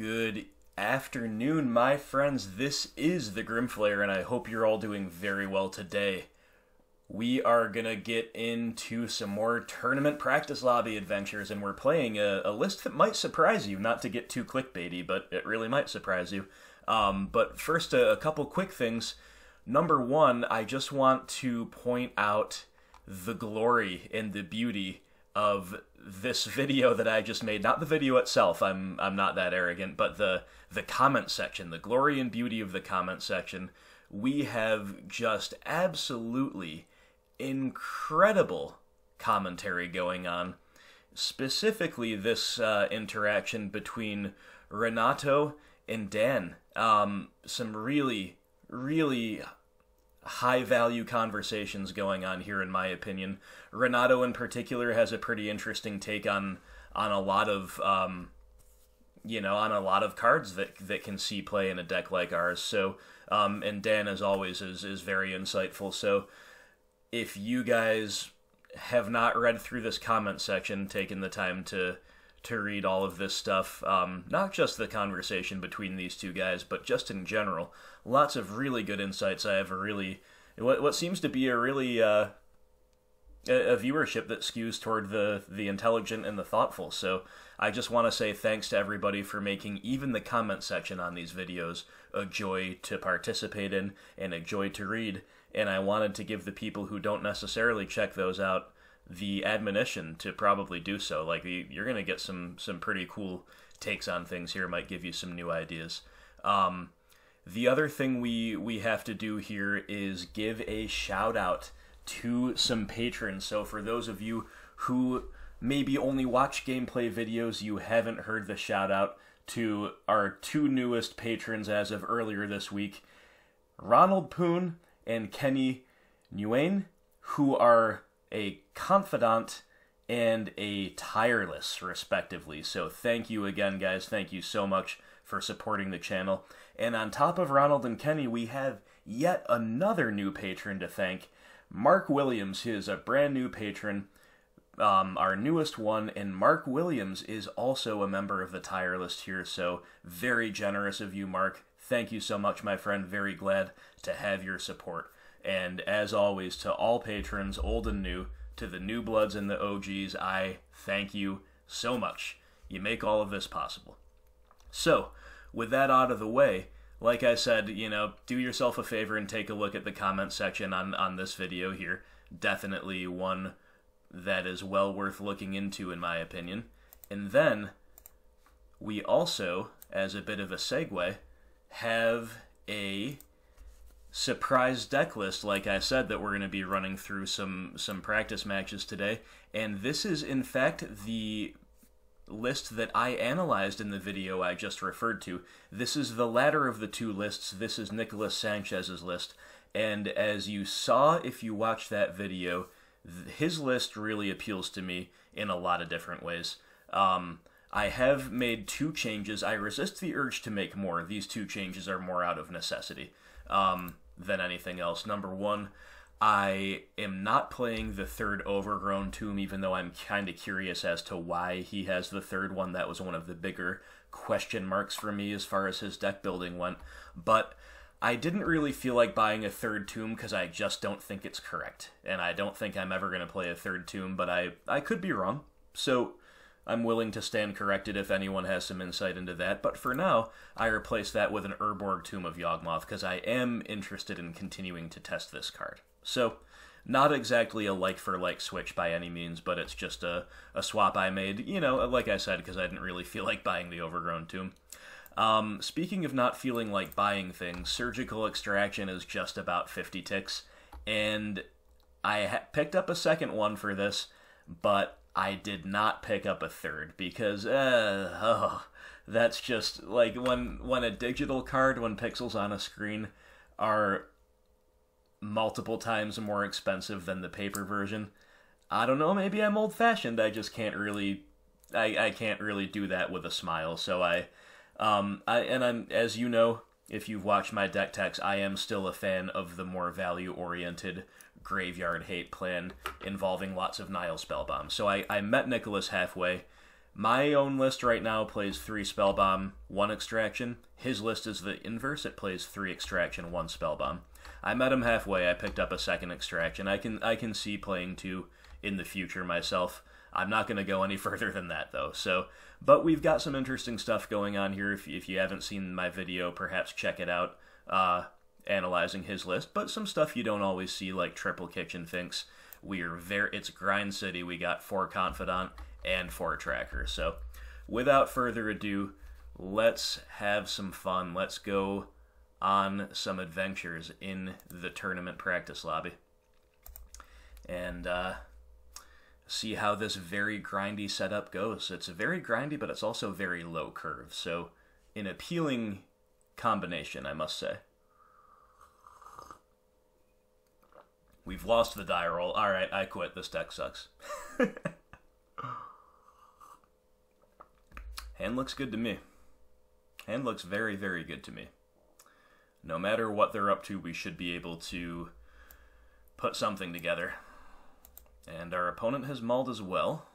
Good afternoon, my friends. This is the Grimflayer, and I hope you're all doing very well today. We are gonna get into some more tournament practice lobby adventures, and we're playing a, a list that might surprise you. Not to get too clickbaity, but it really might surprise you. Um, but first, a, a couple quick things. Number one, I just want to point out the glory and the beauty of this video that I just made. Not the video itself. I'm I'm not that arrogant, but the the comment section, the glory and beauty of the comment section. We have just absolutely incredible commentary going on. Specifically, this uh, interaction between Renato and Dan. Um, some really, really high value conversations going on here, in my opinion. Renato, in particular, has a pretty interesting take on on a lot of um, you know on a lot of cards that that can see play in a deck like ours. So, um, and Dan, as always, is is very insightful. So, if you guys have not read through this comment section, taken the time to to read all of this stuff, um, not just the conversation between these two guys, but just in general. Lots of really good insights. I have a really, what, what seems to be a really, uh, a, viewership that skews toward the, the intelligent and the thoughtful. So I just want to say thanks to everybody for making even the comment section on these videos a joy to participate in and a joy to read. And I wanted to give the people who don't necessarily check those out the admonition to probably do so. Like you're going to get some some pretty cool takes on things here. Might give you some new ideas. Um, the other thing we we have to do here is give a shout out to some patrons. So for those of you who maybe only watch gameplay videos, you haven't heard the shout out to our two newest patrons as of earlier this week, Ronald Poon and Kenny Nguyen, who are a confidant and a tireless, respectively. So thank you again, guys. Thank you so much for supporting the channel. And on top of Ronald and Kenny, we have yet another new patron to thank. Mark Williams, he is a brand new patron, um, our newest one, and Mark Williams is also a member of the tireless here, so very generous of you, Mark. Thank you so much, my friend. Very glad to have your support. And as always, to all patrons, old and new, to the new bloods and the OGs, I thank you so much. You make all of this possible. So, with that out of the way, like I said, you know, do yourself a favor and take a look at the comment section on, on this video here. Definitely one that is well worth looking into, in my opinion. And then, we also, as a bit of a segue, have a surprise deck list, like I said, that we're going to be running through some some practice matches today. And this is in fact the list that I analyzed in the video I just referred to. This is the latter of the two lists. This is Nicolas Sanchez's list. And as you saw if you watched that video, his list really appeals to me in a lot of different ways. Um, I have made two changes. I resist the urge to make more. These two changes are more out of necessity um, than anything else. Number one, I am not playing the third Overgrown Tomb, even though I'm kind of curious as to why he has the third one. That was one of the bigger question marks for me as far as his deck building went. But I didn't really feel like buying a third tomb because I just don't think it's correct. And I don't think I'm ever going to play a third tomb, but I, I could be wrong. So I'm willing to stand corrected if anyone has some insight into that, but for now, I replace that with an Urborg Tomb of Yawgmoth because I am interested in continuing to test this card. So, not exactly a like for like switch by any means, but it's just a, a swap I made, you know, like I said, because I didn't really feel like buying the Overgrown Tomb. Um, speaking of not feeling like buying things, Surgical Extraction is just about 50 ticks, and I ha- picked up a second one for this, but I did not pick up a third because uh, oh, that's just like when when a digital card when pixels on a screen are multiple times more expensive than the paper version. I don't know, maybe I'm old fashioned. I just can't really I, I can't really do that with a smile. So I um I and I'm as you know, if you've watched my deck techs, I am still a fan of the more value oriented graveyard hate plan involving lots of Nihil Spellbombs. So I, I met Nicholas halfway. My own list right now plays three spell bomb, one extraction. His list is the inverse. It plays three extraction, one spellbomb. I met him halfway. I picked up a second extraction. I can I can see playing two in the future myself. I'm not going to go any further than that though. So, but we've got some interesting stuff going on here. If if you haven't seen my video, perhaps check it out. Uh, analyzing his list, but some stuff you don't always see, like Triple Kitchen Finks we're very. It's grind city. We got four confidant and four tracker. So, without further ado, let's have some fun. Let's go on some adventures in the tournament practice lobby. And uh, see how this very grindy setup goes. It's very grindy, but it's also very low curve. So, an appealing combination, I must say. We've lost the die roll. All right, I quit. This deck sucks. Hand looks good to me. Hand looks very, very good to me. No matter what they're up to, we should be able to put something together. And our opponent has mauled as well.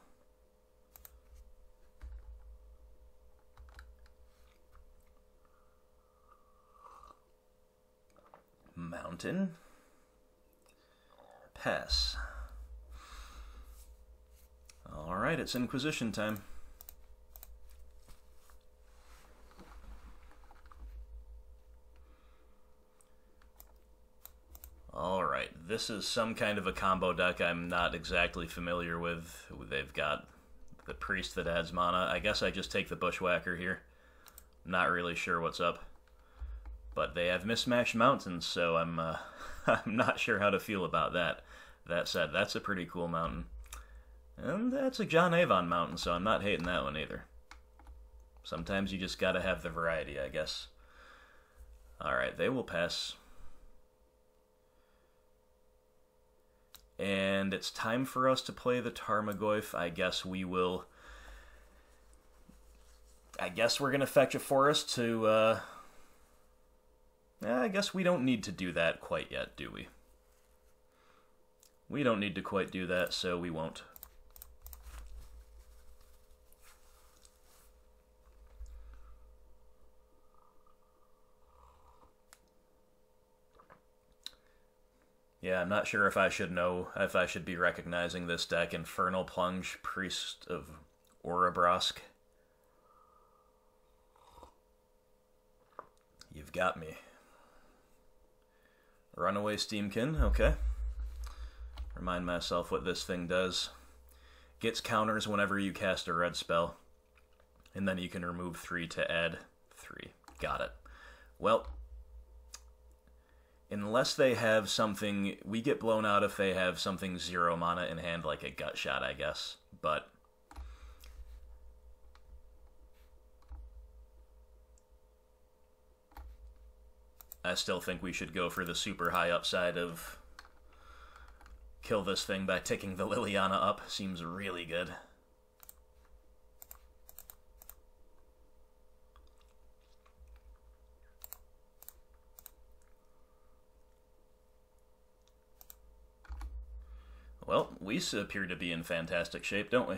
Mountain. Pass. Alright, it's Inquisition time. Alright, this is some kind of a combo deck I'm not exactly familiar with. They've got the Priest that adds mana. I guess I just take the Bushwhacker here. Not really sure what's up. But they have mismatched mountains, so I'm uh, I'm not sure how to feel about that. That said, that's a pretty cool mountain. And that's a John Avon mountain, so I'm not hating that one either. Sometimes you just gotta have the variety, I guess. Alright, they will pass. And it's time for us to play the Tarmogoyf. I guess we will. I guess we're gonna fetch a forest to. Uh... I guess we don't need to do that quite yet, do we? We don't need to quite do that, so we won't. Yeah, I'm not sure if I should know, if I should be recognizing this deck. Infernal Plunge, Priest of Urabrask. You've got me. Runaway Steamkin, okay. Remind myself what this thing does. Gets counters whenever you cast a red spell. And then you can remove three to add three. Got it. Well, unless they have something, we get blown out if they have something zero mana in hand, like a gut shot, I guess. But I still think we should go for the super high upside of kill this thing by ticking the Liliana up. Seems really good. Well, we appear to be in fantastic shape, don't we?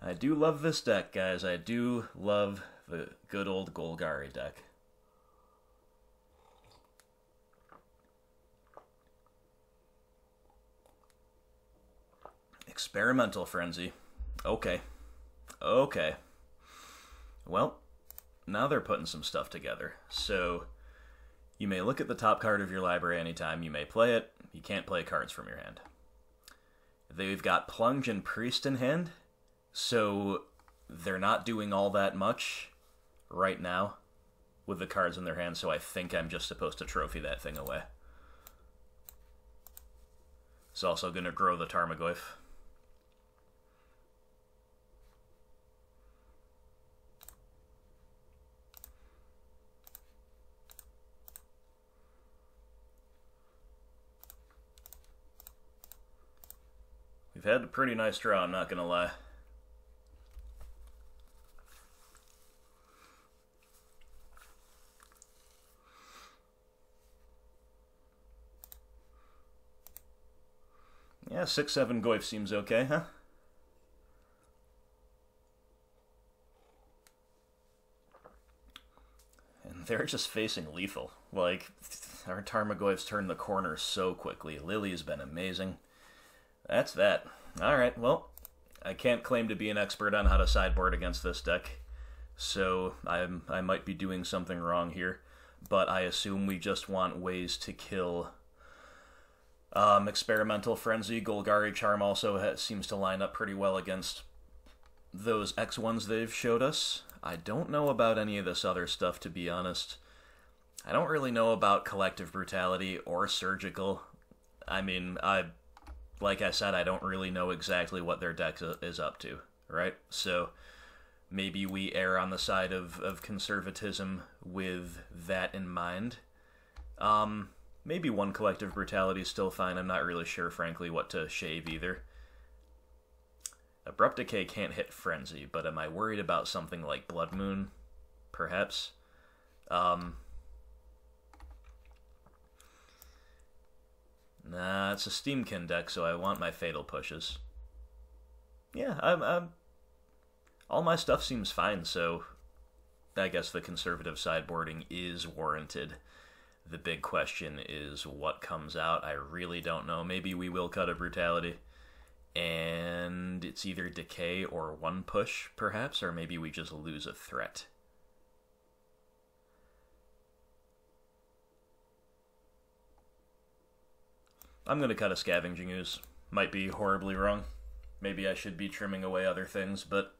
I do love this deck, guys. I do love the good old Golgari deck. Experimental Frenzy. Okay. Okay. Well, now they're putting some stuff together. So, you may look at the top card of your library anytime. You may play it. You can't play cards from your hand. They've got Plunge and Priest in hand, so they're not doing all that much right now with the cards in their hand, so I think I'm just supposed to trophy that thing away. It's also going to grow the Tarmogoyf. You've had a pretty nice draw, I'm not going to lie. Yeah, 6-7 Goyf seems okay, huh? And they're just facing lethal. Like, our Tarmogoyf's turned the corner so quickly. Lily has been amazing. That's that. Alright, well, I can't claim to be an expert on how to sideboard against this deck, so I'm, I might be doing something wrong here, but I assume we just want ways to kill um, Experimental Frenzy. Golgari Charm also seems to line up pretty well against those X ones they've showed us. I don't know about any of this other stuff, to be honest. I don't really know about Collective Brutality or Surgical. I mean, I like I said, I don't really know exactly what their deck is up to, right? So maybe we err on the side of, of conservatism with that in mind. Um, maybe one collective brutality is still fine. I'm not really sure, frankly, what to shave either. Abrupt Decay can't hit Frenzy, but am I worried about something like Blood Moon? Perhaps. Um, Nah, it's a Steamkin deck, so I want my Fatal Pushes. Yeah, I'm, I'm... All my stuff seems fine, so I guess the conservative sideboarding is warranted. The big question is what comes out. I really don't know. Maybe we will cut a Brutality, and it's either Decay or one push, perhaps, or maybe we just lose a threat. I'm going to cut a Scavenging Ooze. Might be horribly wrong. Maybe I should be trimming away other things, but...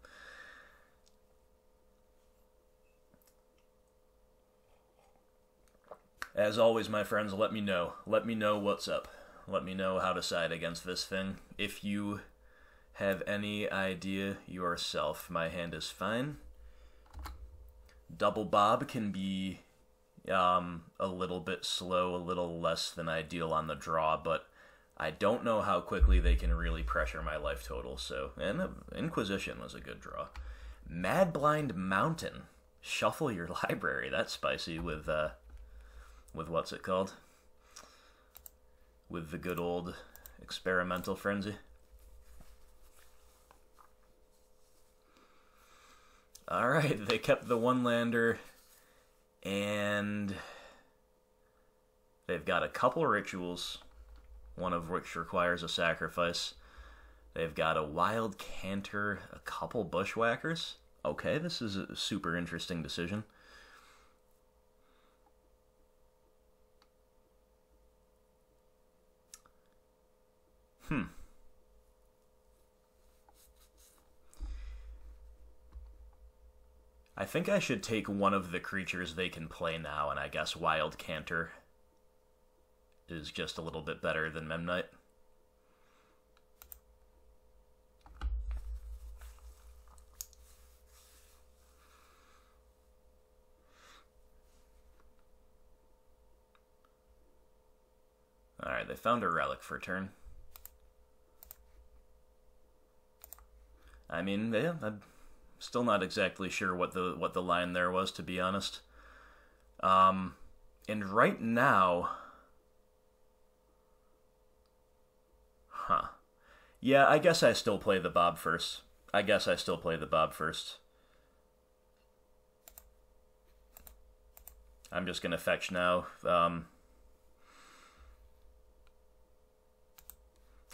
As always, my friends, let me know. Let me know what's up. Let me know how to side against this thing. If you have any idea yourself, my hand is fine. Double Bob can be um, a little bit slow, a little less than ideal on the draw, but I don't know how quickly they can really pressure my life total. So, and uh, Inquisition was a good draw. Madblind Mountain. Shuffle your library. That's spicy with uh, with what's it called? With the good old experimental frenzy. All right, they kept the one lander and they've got a couple rituals, one of which requires a sacrifice. They've got a Wild Cantor, a couple bushwhackers. Okay, this is a super interesting decision. Hmm. I think I should take one of the creatures they can play now, and I guess Wild Cantor is just a little bit better than Memnite. Alright, they found a relic for a turn. I mean, yeah, I'd Still not exactly sure what the what the line there was, to be honest. Um, and right now, huh? Yeah, I guess I still play the Bob first. I guess I still play the Bob first. I'm just gonna fetch now. Um,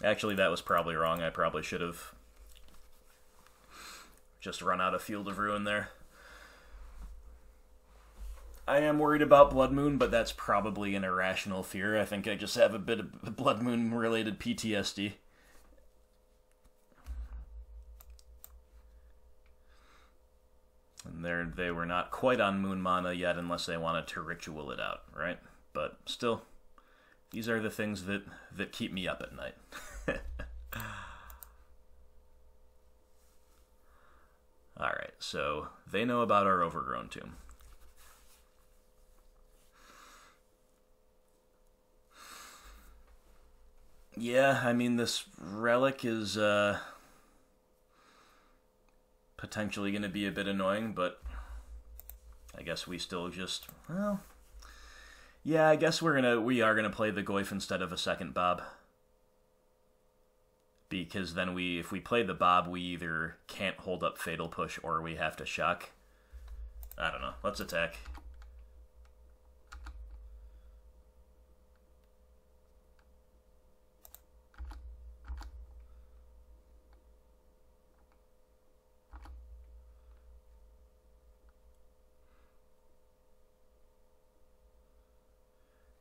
actually, that was probably wrong. I probably should have just run out of Field of Ruin there. I am worried about Blood Moon, but that's probably an irrational fear. I think I just have a bit of Blood Moon related PTSD. And they they were not quite on Moon Mana yet unless they wanted to ritual it out, right? But still, these are the things that, that keep me up at night. Alright, so they know about our overgrown tomb. Yeah, I mean, this relic is uh, potentially going to be a bit annoying, but I guess we still just, well, yeah, I guess we're gonna, we are gonna play the Goyf instead of a second Bob because then we if we play the bob we either can't hold up fatal push or we have to shock i don't know. Let's attack.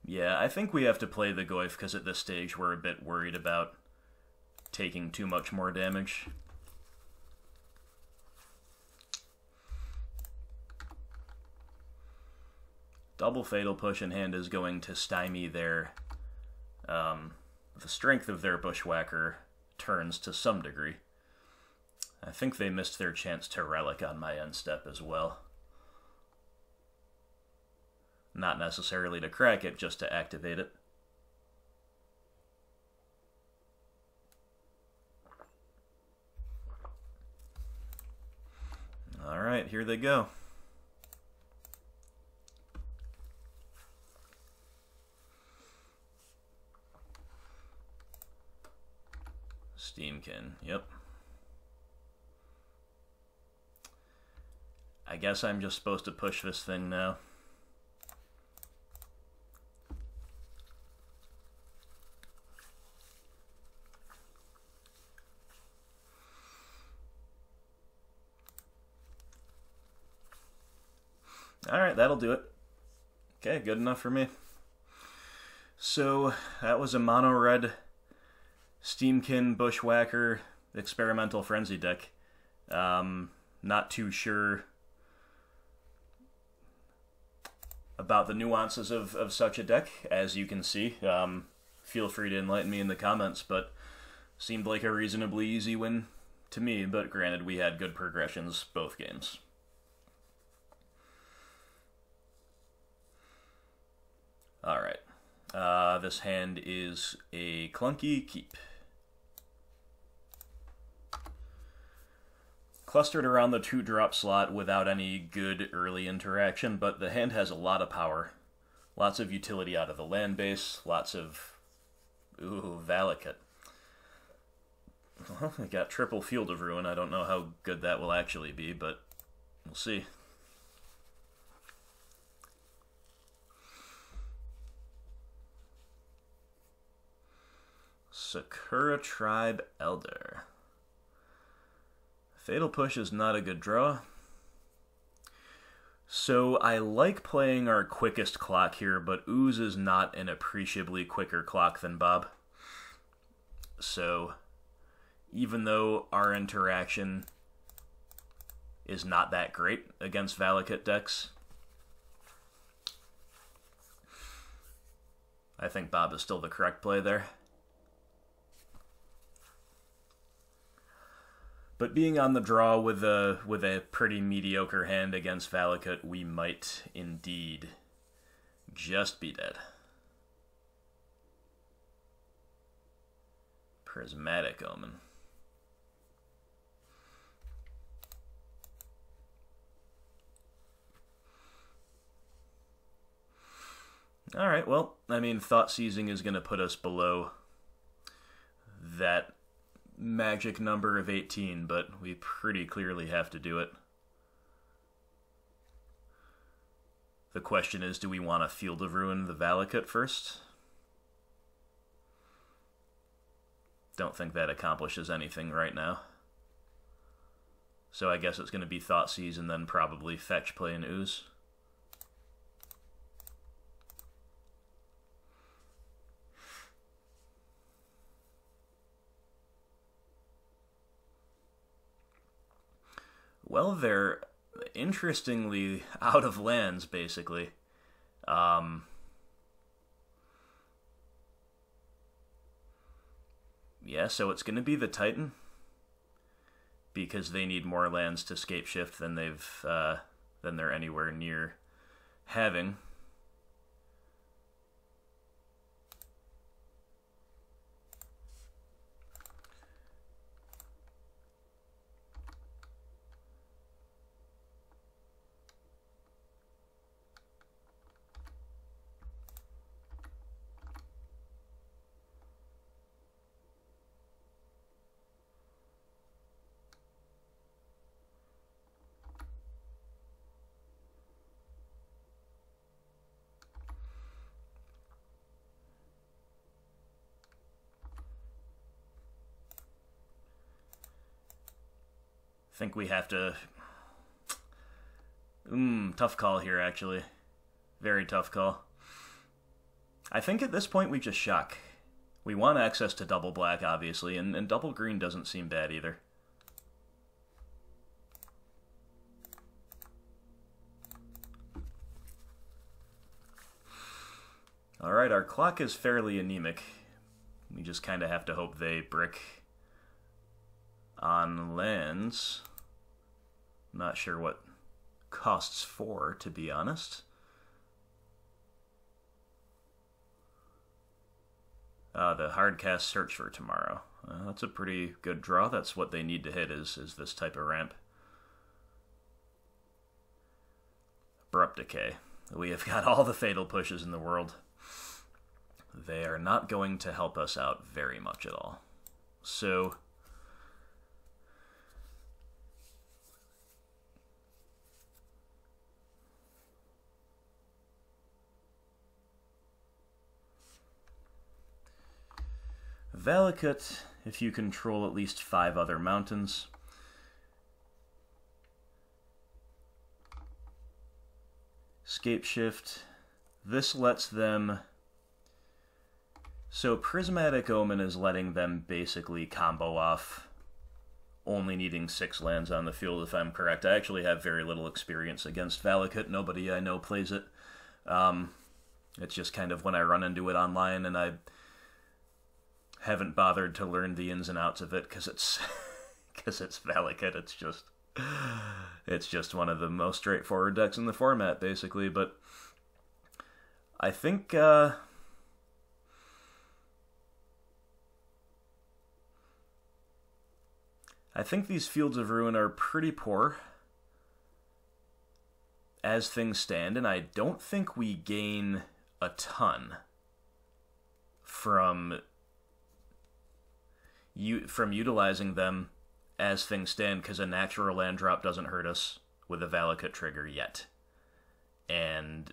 Yeah, I think we have to play the Goyf because at this stage we're a bit worried about taking too much more damage. Double Fatal Push in hand is going to stymie their... Um, the strength of their Bushwhacker turns to some degree. I think they missed their chance to Relic on my end step as well. Not necessarily to crack it, just to activate it. Alright, here they go. Steamkin, yep. I guess I'm just supposed to push this thing now. Alright, that'll do it. Okay, good enough for me. So, that was a mono red Steamkin Bushwhacker experimental frenzy deck. Um, not too sure about the nuances of, of such a deck, as you can see. Um, feel free to enlighten me in the comments, but seemed like a reasonably easy win to me, but granted, we had good progressions both games. Alright. Uh, this hand is a clunky keep. Clustered around the two drop slot without any good early interaction, but the hand has a lot of power. Lots of utility out of the land base, lots of. Ooh, Valakut. Well, I got triple Field of Ruin. I don't know how good that will actually be, but we'll see. Sakura Tribe Elder. Fatal Push is not a good draw. So I like playing our quickest clock here, but Ooze is not an appreciably quicker clock than Bob. So even though our interaction is not that great against Valakut decks, I think Bob is still the correct play there. But being on the draw with a with a pretty mediocre hand against Valakut, we might indeed just be dead. Prismatic Omen. All right, well, I mean, Thought Seizing is going to put us below that magic number of 18, but we pretty clearly have to do it. The question is, do we want a Field of Ruin the Valakut first? Don't think that accomplishes anything right now. So I guess it's going to be Thoughtseize and then probably Fetch Play and Ooze. Well, they're interestingly out of lands, basically. Um, yeah, so it's going to be the Titan because they need more lands to scape shift than they've uh, than they're anywhere near having. Think we have to. Mmm, tough call here, actually. Very tough call. I think at this point we just shock. We want access to double black, obviously, and, and double green doesn't seem bad either. Alright, our clock is fairly anemic. We just kind of have to hope they brick on lands. Not sure what costs for, to be honest. Uh, the hardcast search for tomorrow. Uh, that's a pretty good draw. That's what they need to hit is, is this type of ramp. Abrupt Decay. We have got all the fatal pushes in the world. They are not going to help us out very much at all. So Valakut, if you control at least five other mountains. Scapeshift. This lets them... So Prismatic Omen is letting them basically combo off only needing six lands on the field, if I'm correct. I actually have very little experience against Valakut. Nobody I know plays it. Um, it's just kind of when I run into it online and I haven't bothered to learn the ins and outs of it because it's because it's Valakut. It's just it's just one of the most straightforward decks in the format, basically. But I think uh, I think these Fields of Ruin are pretty poor as things stand, and I don't think we gain a ton from you from utilizing them as things stand because a natural land drop doesn't hurt us with a Valakut trigger yet. And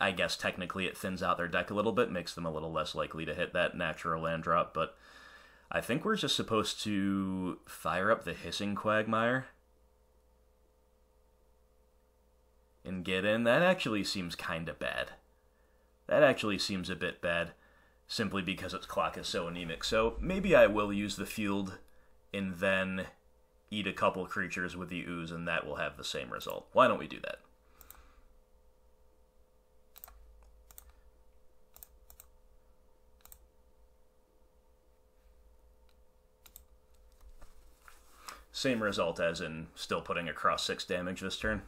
I guess technically it thins out their deck a little bit, makes them a little less likely to hit that natural land drop, but I think we're just supposed to fire up the Hissing Quagmire and get in. That actually seems kind of bad. That actually seems a bit bad simply because its clock is so anemic. So maybe I will use the field and then eat a couple creatures with the ooze, and that will have the same result. Why don't we do that? Same result as in still putting across 6 damage this turn.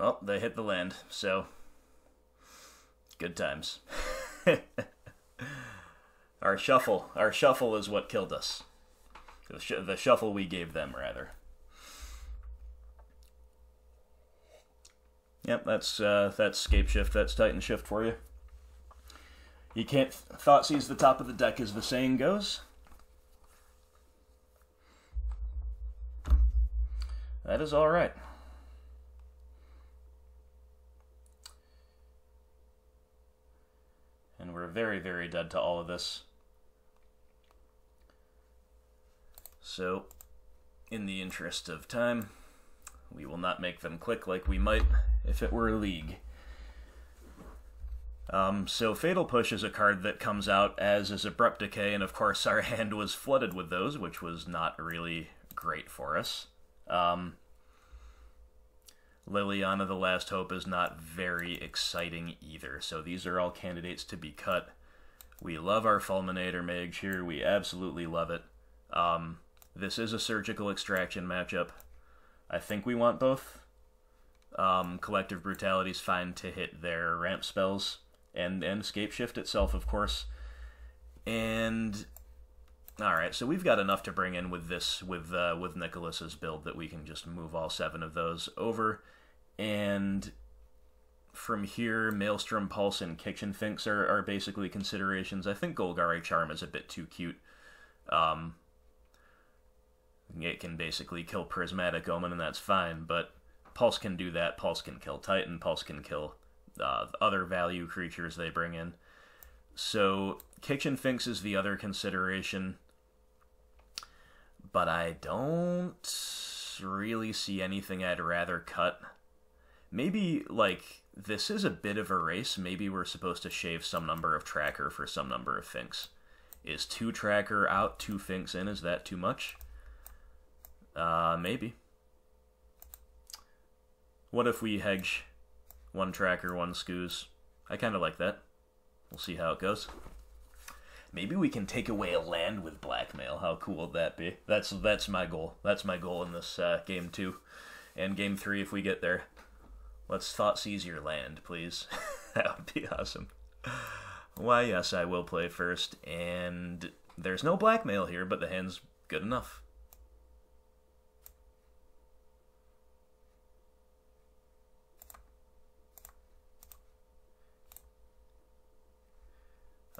Well, they hit the land, so good times. our shuffle, our shuffle is what killed us. The, sh- the shuffle we gave them, rather. Yep, that's uh, that's Scapeshift. That's Titan Shift for you. You can't Thoughtseize the top of the deck, as the saying goes. That is all right. And we're very, very dead to all of this. So, in the interest of time, we will not make them click like we might if it were a league. Um, so Fatal Push is a card that comes out as is Abrupt Decay, and of course our hand was flooded with those, which was not really great for us. Um, Liliana the Last Hope is not very exciting either. So these are all candidates to be cut. We love our Fulminator Mage here. We absolutely love it. Um, this is a surgical extraction matchup. I think we want both. Um, Collective Brutality is fine to hit their ramp spells and and Scapeshift itself, of course. And all right, so we've got enough to bring in with this with uh, with Nicholas's build that we can just move all seven of those over and from here, Maelstrom, Pulse, and Kitchen Finks are, are basically considerations. I think Golgari Charm is a bit too cute. Um, it can basically kill Prismatic Omen, and that's fine, but Pulse can do that. Pulse can kill Titan. Pulse can kill uh, other value creatures they bring in. So Kitchen Finks is the other consideration, but I don't really see anything I'd rather cut. Maybe, like, this is a bit of a race. Maybe we're supposed to shave some number of tracker for some number of Finks. Is two tracker out, two Finks in? Is that too much? Uh, maybe. What if we hedge one tracker, one Scooze? I kind of like that. We'll see how it goes. Maybe we can take away a land with blackmail. How cool would that be? That's that's my goal. That's my goal in this uh, game two, and game three if we get there. Let's thought seize your land, please. that would be awesome. Why, yes, I will play first, and there's no blackmail here, but the hand's good enough.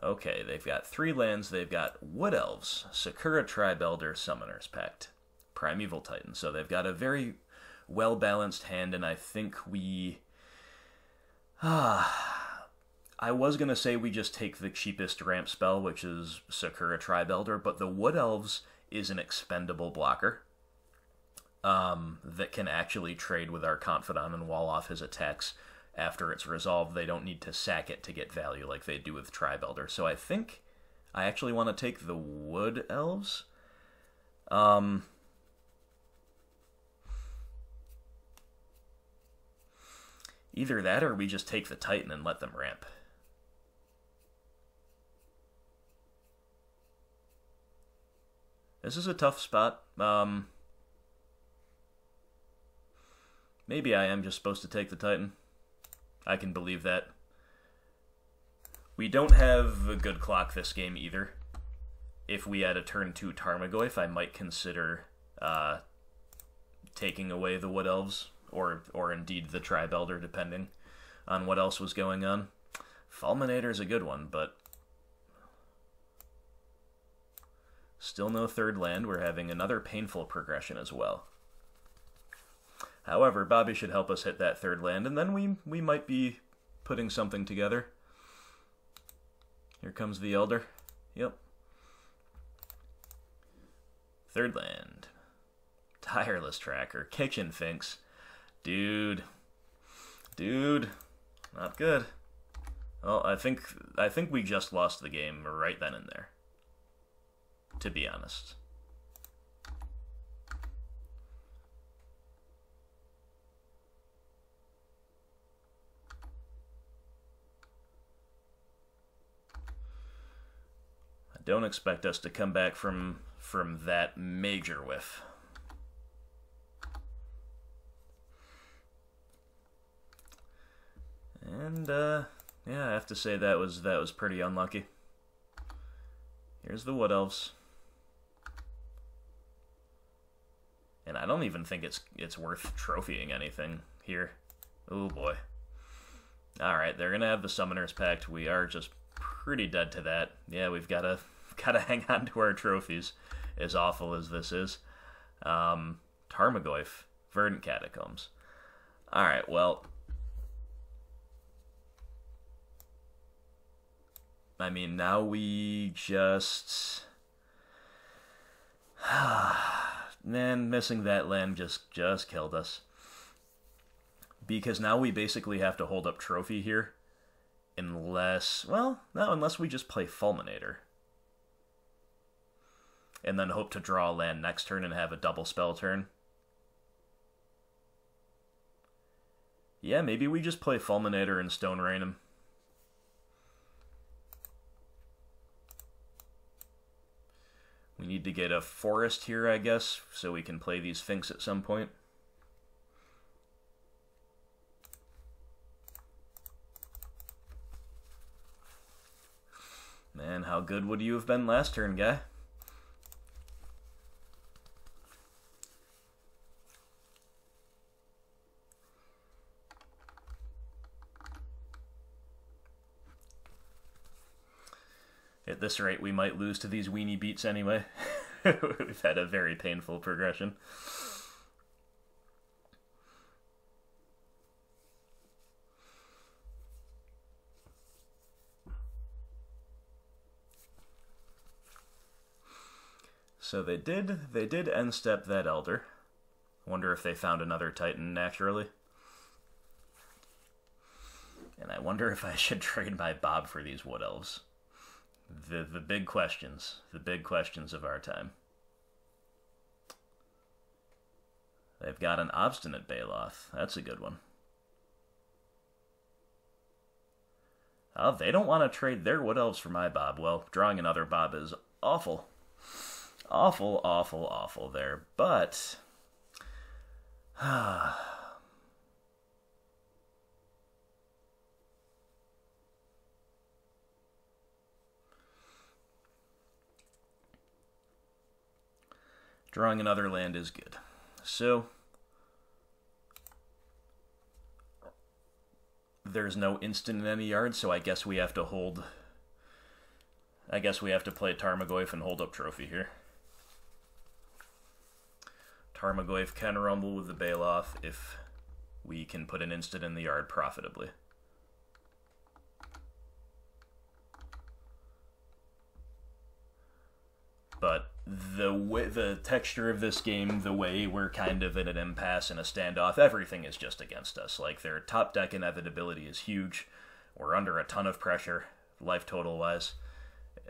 Okay, they've got three lands. They've got Wood Elves, Sakura Tribe Elder, Summoner's Pact, Primeval Titan. So they've got a very well balanced hand, and I think we. Ah. I was going to say we just take the cheapest ramp spell, which is Sakura Tribe Elder, but the Wood Elves is an expendable blocker um, that can actually trade with our Confidant and wall off his attacks after it's resolved. They don't need to sack it to get value like they do with Tribe Elder. So I think I actually want to take the Wood Elves. Um, Either that or we just take the Titan and let them ramp. This is a tough spot. Um, maybe I am just supposed to take the Titan. I can believe that. We don't have a good clock this game either. If we had a turn 2 Tarmogoyf, I might consider uh, taking away the Wood Elves or or indeed the tribe elder, depending on what else was going on. Fulminator is a good one, but still no third land. We're having another painful progression as well. However, Bobby should help us hit that third land, and then we we might be putting something together. Here comes the Elder. Yep. Third land. Tireless Tracker. Kitchen Finks. Dude. Dude. Not good. Well, I think I think we just lost the game right then and there. To be honest. Don't expect us to come back from from that major whiff. And uh, yeah, I have to say that was that was pretty unlucky. Here's the Wood Elves. And I don't even think it's it's worth trophying anything here. Oh boy. Alright, they're gonna have the Summoner's Pact. We are just pretty dead to that. Yeah, we've gotta gotta hang on to our trophies, as awful as this is. Um Tarmogoyf, Verdant Catacombs. Alright, well, I mean, now we just. Man, missing that land just just killed us. Because now we basically have to hold up trophy here. Unless, well, no, unless we just play Fulminator. And then hope to draw a land next turn and have a double spell turn. Yeah, maybe we just play Fulminator and Stone Rain. We need to get a forest here, I guess, so we can play these Finks at some point. Man, how good would you have been last turn, guy? at this rate, we might lose to these weenie beats anyway. We've had a very painful progression. So they did they did end step that elder. Wonder if they found another Titan naturally. And I wonder if I should trade my Bob for these Wood Elves. The the big questions, the big questions of our time. They've got an obstinate Baloth. That's a good one. Oh, they don't want to trade their wood elves for my Bob. Well, drawing another Bob is awful. Awful, awful, awful there. But. Ah, Drawing another land is good. So. There's no instant in any yard, so I guess we have to hold. I guess we have to play Tarmogoyf and hold up trophy here. Tarmogoyf can rumble with the Baloth if we can put an instant in the yard profitably. But the way, the texture of this game, the way we're kind of in an impasse and a standoff, everything is just against us. Like their top deck inevitability is huge. We're under a ton of pressure, life total wise.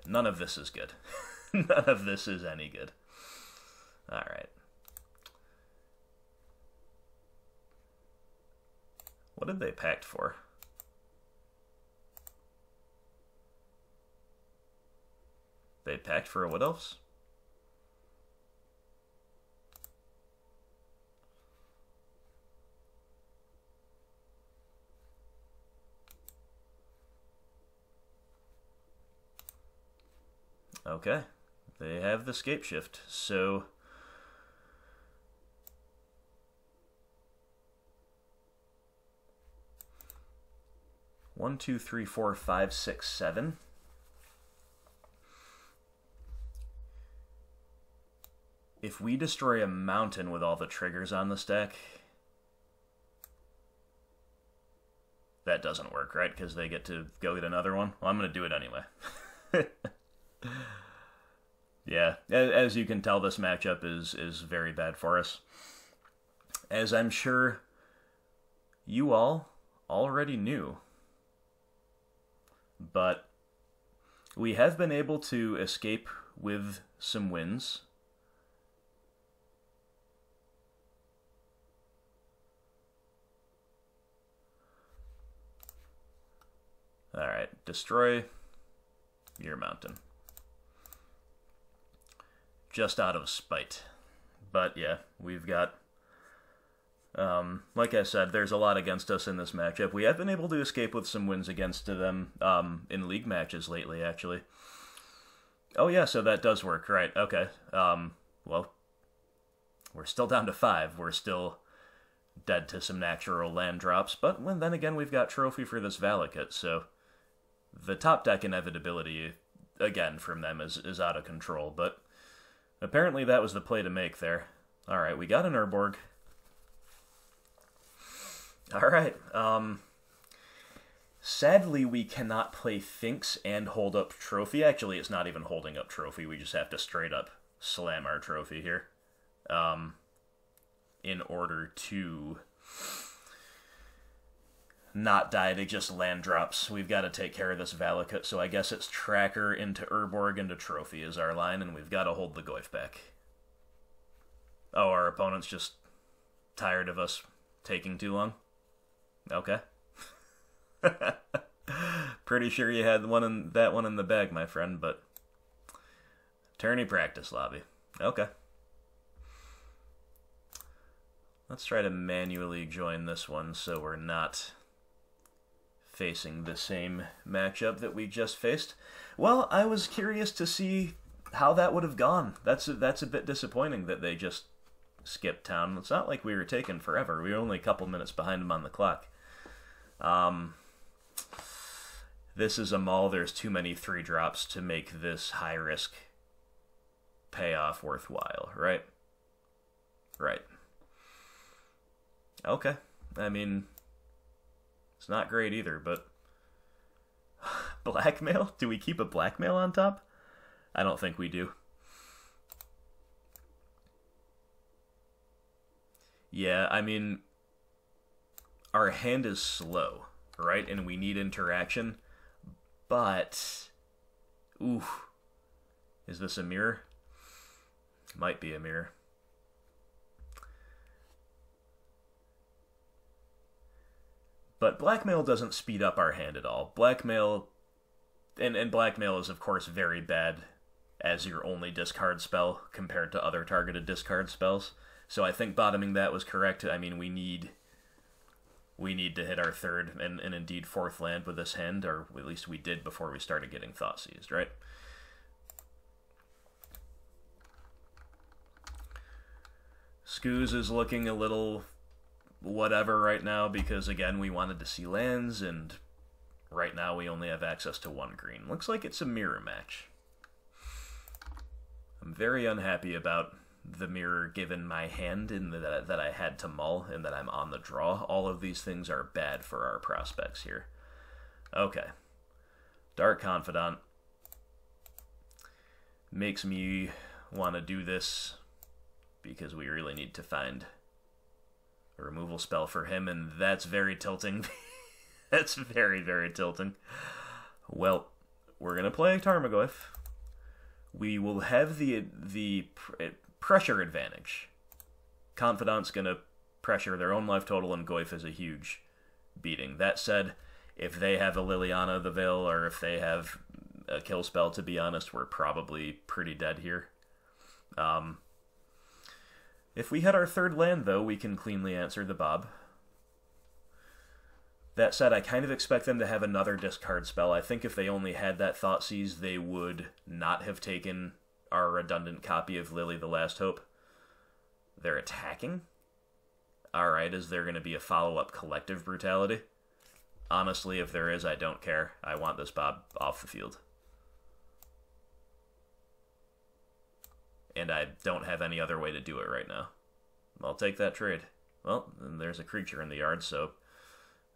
None of this is good. None of this is any good. All right. What did they pact for? They packed for a what else? Okay. They have the Scapeshift, so... One, two, three, four, five, six, seven. If we destroy a mountain with all the triggers on the stack, that doesn't work, right? Because they get to go get another one. Well, I'm going to do it anyway. yeah, as you can tell, this matchup is is very bad for us. As I'm sure you all already knew. But we have been able to escape with some wins. Alright, destroy your mountain. Just out of spite. But yeah, we've got. Um, like I said, there's a lot against us in this matchup. We have been able to escape with some wins against them um, in league matches lately, actually. Oh yeah, so that does work, right? Okay. Um, well, we're still down to five. We're still dead to some natural land drops, but then again, we've got trophy for this Valakut, so the top deck inevitability again from them is is out of control. But apparently that was the play to make there. All right, we got an Urborg. All right. Um, sadly, we cannot play Finks and hold up trophy. Actually, it's not even holding up trophy. We just have to straight up slam our trophy here. Um, in order to not die to just land drops. We've got to take care of this Valakut, so I guess it's Tracker into Urborg into Trophy is our line, and we've got to hold the Goyf back. Oh, our opponent's just tired of us taking too long? Okay. Pretty sure you had one in, that one in the bag, my friend, but... Tourney practice lobby. Okay. Let's try to manually join this one so we're not facing the same matchup that we just faced. Well, I was curious to see how that would have gone. That's a, that's a bit disappointing that they just skipped town. It's not like we were taking forever. We were only a couple minutes behind them on the clock. Um, this is a mull. There's too many three drops to make this high risk payoff worthwhile, right? Right. Okay. I mean, it's not great either, but blackmail? Do we keep a blackmail on top? I don't think we do. Yeah, I mean, our hand is slow, right? And we need interaction, but. Oof. Is this a mirror? Might be a mirror. But blackmail doesn't speed up our hand at all. Blackmail, and, and blackmail is, of course, very bad as your only discard spell compared to other targeted discard spells. So I think bottoming that was correct. I mean, we need we need to hit our third and, and indeed fourth land with this hand, or at least we did before we started getting thought seized, right? Scooze is looking a little whatever right now because again we wanted to see lands and right now we only have access to one green. Looks like it's a mirror match. I'm very unhappy about the mirror given my hand in the, that I had to mull and that I'm on the draw. All of these things are bad for our prospects here. Okay. Dark Confidant makes me want to do this because we really need to find a removal spell for him, and that's very tilting. that's very, very tilting. Well, we're going to play Tarmogoyf. We will have the the pressure advantage. Confidant's going to pressure their own life total, and Goyf is a huge beating. That said, if they have a Liliana the Veil, or if they have a kill spell, to be honest, we're probably pretty dead here. Um, if we had our third land, though, we can cleanly answer the Bob. That said, I kind of expect them to have another discard spell. I think if they only had that Thoughtseize, they would not have taken our redundant copy of Lily the Last Hope. They're attacking? Alright, is there going to be a follow up collective brutality? Honestly, if there is, I don't care. I want this Bob off the field. And I don't have any other way to do it right now. I'll take that trade. Well, there's a creature in the yard, so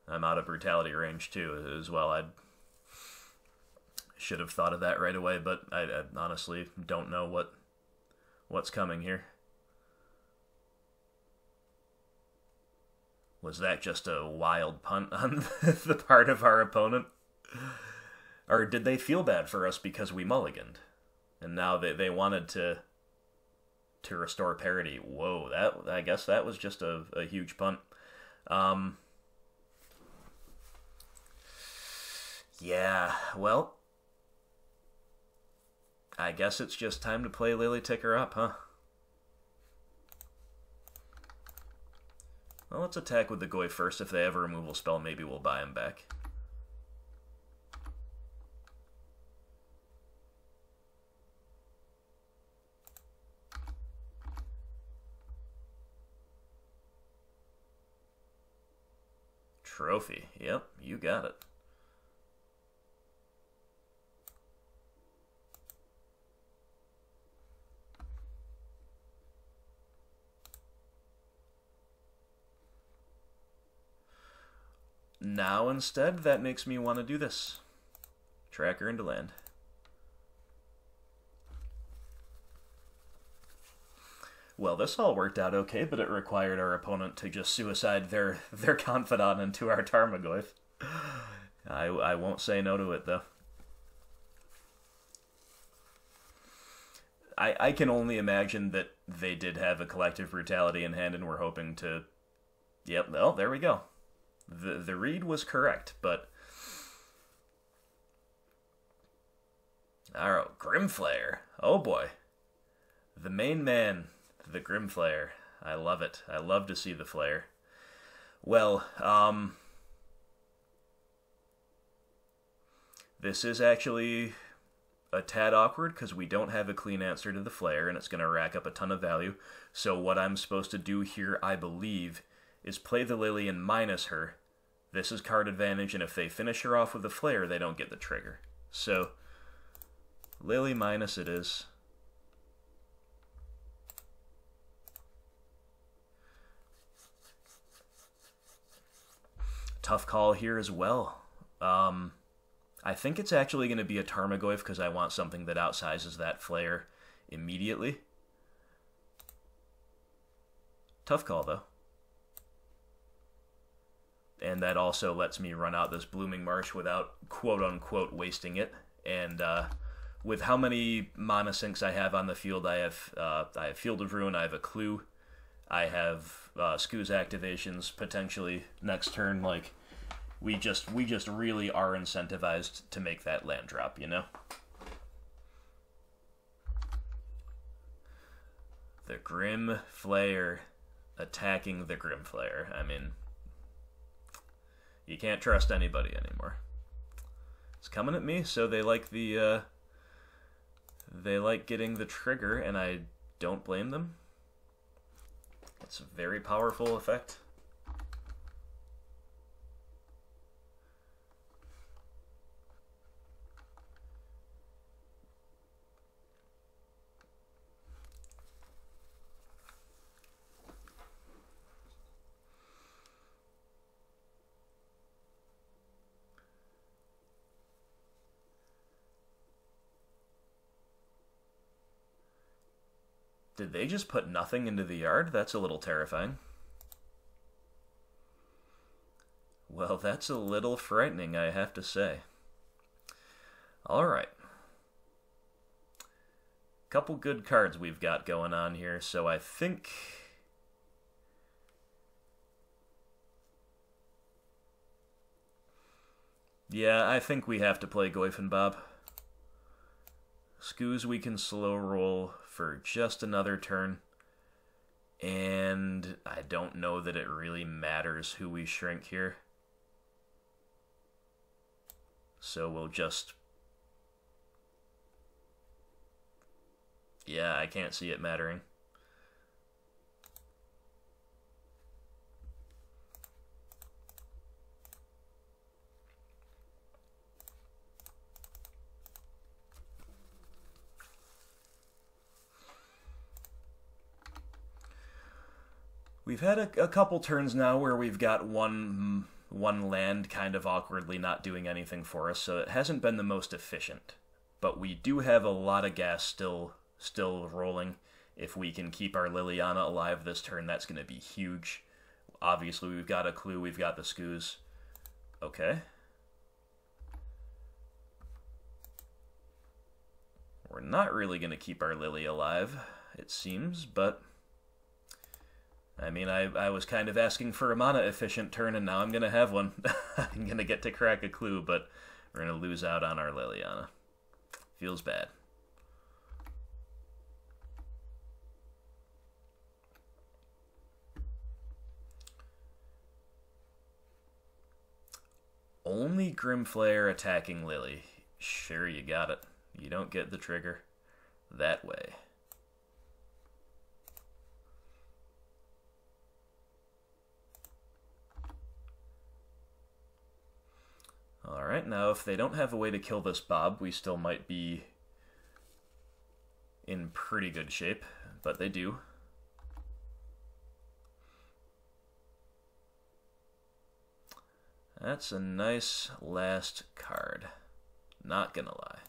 I'm out of brutality range too as well. I should have thought of that right away, but I, I honestly don't know what what's coming here. Was that just a wild punt on the part of our opponent? Or did they feel bad for us because we mulliganed? And now they, they wanted to to restore parity. Whoa, that I guess that was just a, a huge punt. Um, yeah, well, I guess it's just time to play Lily Ticker up, huh? Well, let's attack with the Goyf first. If they have a removal spell, maybe we'll buy him back. Trophy. Yep, you got it. Now instead, that makes me want to do this. Tracker into land. Well, this all worked out okay, but it required our opponent to just suicide their their confidant into our Tarmogoyf. I, I won't say no to it, though. I, I can only imagine that they did have a collective brutality in hand and were hoping to... Yep, well, there we go. The, the read was correct, but... Alright, Grimflayer. Oh boy. The main man the Grim Flayer. I love it. I love to see the Flayer. Well, um, this is actually a tad awkward because we don't have a clean answer to the Flayer and it's going to rack up a ton of value. So what I'm supposed to do here, I believe, is play the Lily and minus her. This is card advantage, and if they finish her off with the Flayer, they don't get the trigger. So, Lily minus it is. Tough call here as well. Um, I think it's actually going to be a Tarmogoyf because I want something that outsizes that Flayer immediately. Tough call, though. and that also lets me run out this Blooming Marsh without quote unquote wasting it. And uh, with how many mana sinks I have on the field, I have uh, I have Field of Ruin, I have a Clue, I have uh, Scooze's activations potentially next turn. Like we just we just really are incentivized to make that land drop, you know. The Grim Flayer attacking the Grim Flayer. I mean, you can't trust anybody anymore. It's coming at me, so they like the uh, they like getting the trigger, and I don't blame them. It's a very powerful effect. Did they just put nothing into the yard? That's a little terrifying. Well, that's a little frightening, I have to say. All right. Couple good cards we've got going on here, so I think... Yeah, I think we have to play Bob. Scooze we can slow roll for just another turn. And I don't know that it really matters who we shrink here. So we'll just... Yeah, I can't see it mattering. We've had a, a couple turns now where we've got one one land kind of awkwardly not doing anything for us, so it hasn't been the most efficient. But we do have a lot of gas still still rolling. If we can keep our Liliana alive this turn, that's going to be huge. Obviously, we've got a clue. We've got the Scooze. Okay. We're not really going to keep our Lily alive, it seems, but I mean, I, I was kind of asking for a mana efficient turn, and now I'm going to have one. I'm going to get to crack a clue, but we're going to lose out on our Liliana. Feels bad. Only Grimflayer attacking Lily. Sure, you got it. You don't get the trigger that way. Alright, now if they don't have a way to kill this Bob, we still might be in pretty good shape, but they do. That's a nice last card. Not gonna lie.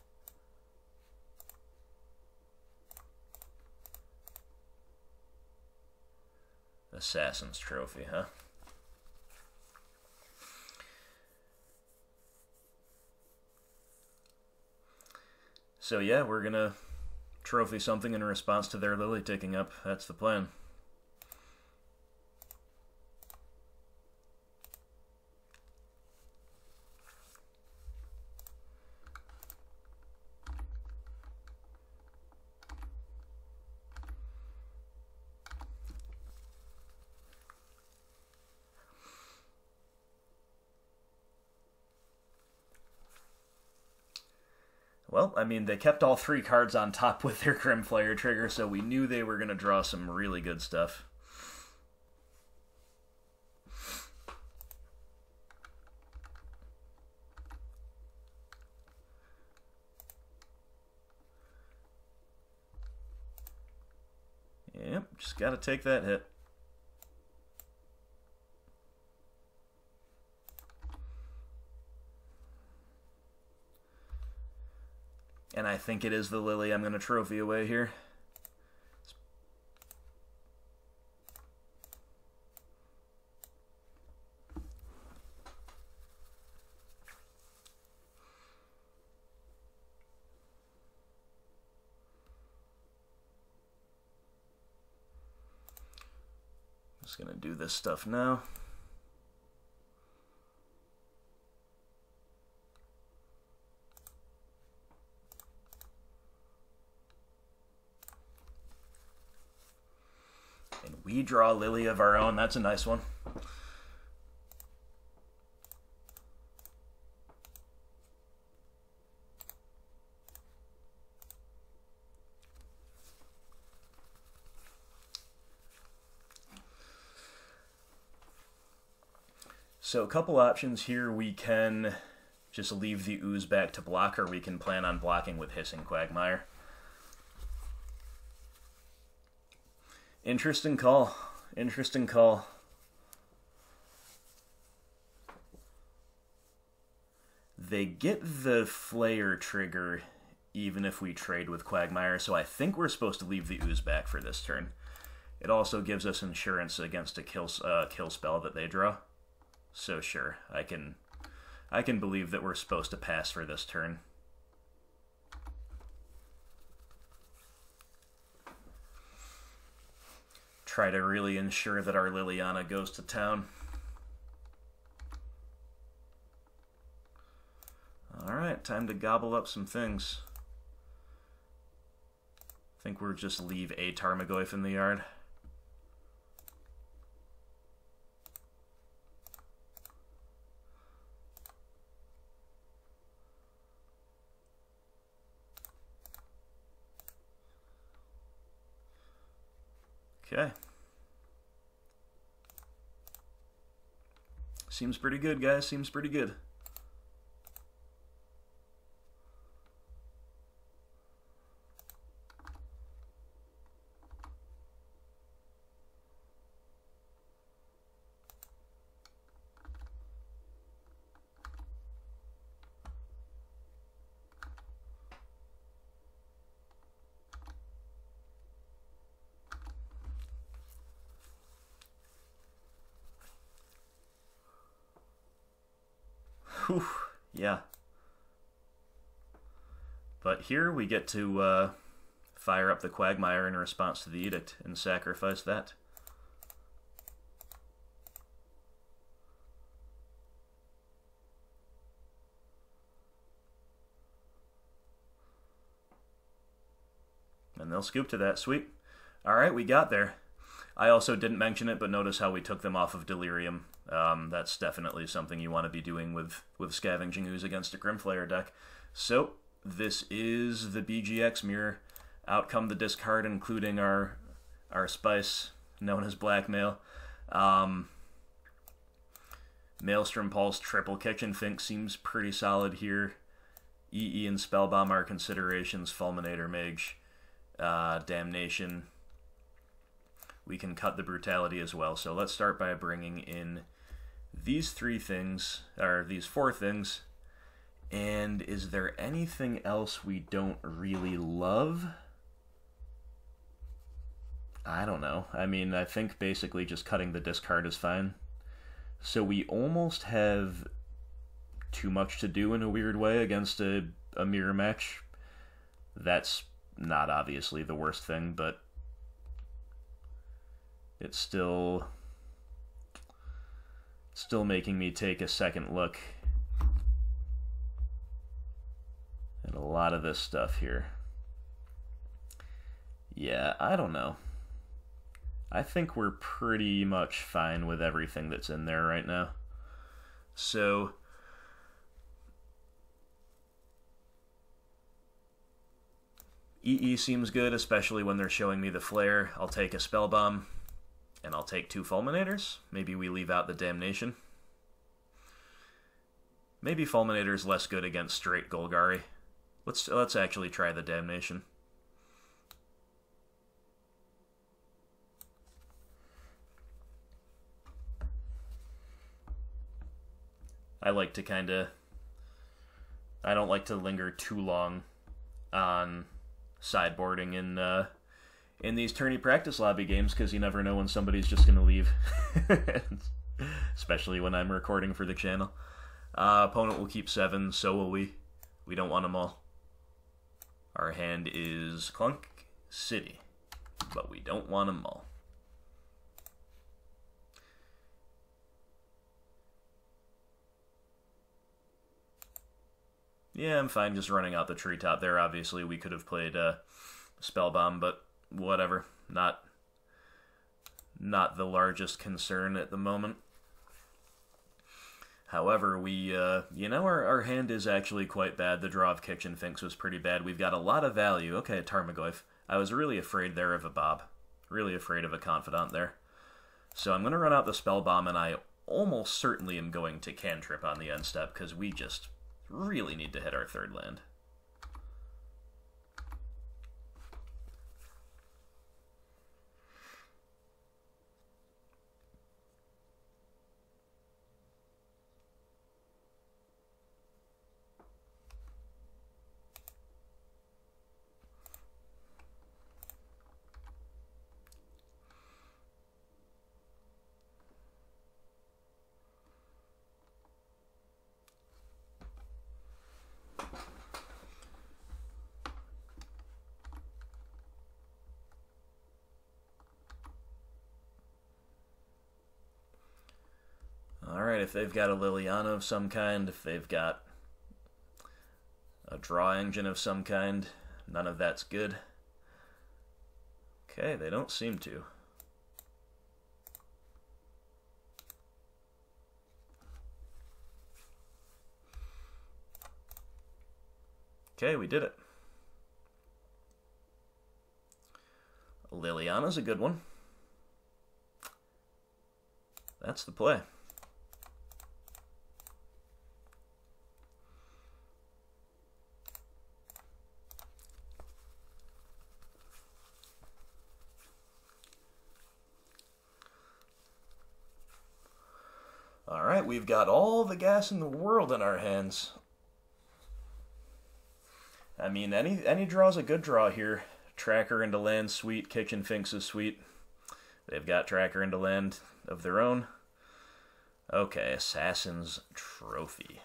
Assassin's Trophy, huh? So yeah, we're gonna trophy something in response to their lily taking up. That's the plan. I mean, they kept all three cards on top with their Grimflayer trigger, so we knew they were going to draw some really good stuff. Yep, just got to take that hit. And I think it is the Lily. I'm going to trophy away here. Just going to do this stuff now. Draw a Lily of our own. That's a nice one. So a couple options here. We can just leave the ooze back to block, or we can plan on blocking with Hissing Quagmire. Interesting call. Interesting call. They get the Flayer trigger even if we trade with Quagmire, so I think we're supposed to leave the ooze back for this turn. It also gives us insurance against a kill, uh, kill spell that they draw. So sure, I can I can believe that we're supposed to pass for this turn. Try to really ensure that our Liliana goes to town. Alright, time to gobble up some things. I think we'll just leave a Tarmogoyf in the yard. Okay. Seems pretty good, guys. Seems pretty good. Whew, yeah. But here we get to uh, fire up the Quagmire in response to the Edict and sacrifice that. And they'll scoop to that. Sweet. All right, we got there. I also didn't mention it, but notice how we took them off of Delirium. Um, that's definitely something you want to be doing with, with Scavenging Ooze against a Grimflayer deck. So, this is the BGX mirror. Out come the discard, including our our spice, known as Blackmail. Um, Maelstrom Pulse, Triple Kitchen Fink seems pretty solid here. EE and Spellbomb are considerations. Fulminator Mage, uh, Damnation, we can cut the brutality as well. So let's start by bringing in these three things, or these four things. And is there anything else we don't really love? I don't know. I mean, I think basically just cutting the discard is fine. So we almost have too much to do in a weird way against a, a mirror match. That's not obviously the worst thing, but it's still still making me take a second look a lot of this stuff here. Yeah, I don't know. I think we're pretty much fine with everything that's in there right now. So, EE seems good, especially when they're showing me the Flayer. I'll take a spell bomb and I'll take two Fulminators. Maybe we leave out the Damnation. Maybe Fulminator's less good against straight Golgari. Let's let's actually try the Damnation. I like to kind of I don't like to linger too long on sideboarding in uh, in these tourney practice lobby games because you never know when somebody's just going to leave. Especially when I'm recording for the channel. Uh, opponent will keep seven, so will we. We don't want them all. Our hand is Clunk City, but we don't want them all. Yeah, I'm fine just running out the treetop there. Obviously, we could have played uh, Spell Bomb, but whatever. Not, not the largest concern at the moment. However, we, uh, you know, our, our hand is actually quite bad. The draw of Kitchen Finks was pretty bad. We've got a lot of value. Okay, Tarmogoyf. I was really afraid there of a Bob. Really afraid of a Confidant there. So I'm going to run out the Spell Bomb, and I almost certainly am going to Cantrip on the end step, because we just really need to hit our third land. Alright, if they've got a Liliana of some kind, if they've got a draw engine of some kind, none of that's good. Okay, they don't seem to. Okay, we did it. Liliana's a good one. That's the play. Alright, we've got all the gas in the world in our hands. I mean, any any draw's a good draw here. Tracker into land, sweet. Kitchen Finks is sweet. They've got Tracker into land of their own. Okay, Assassin's Trophy.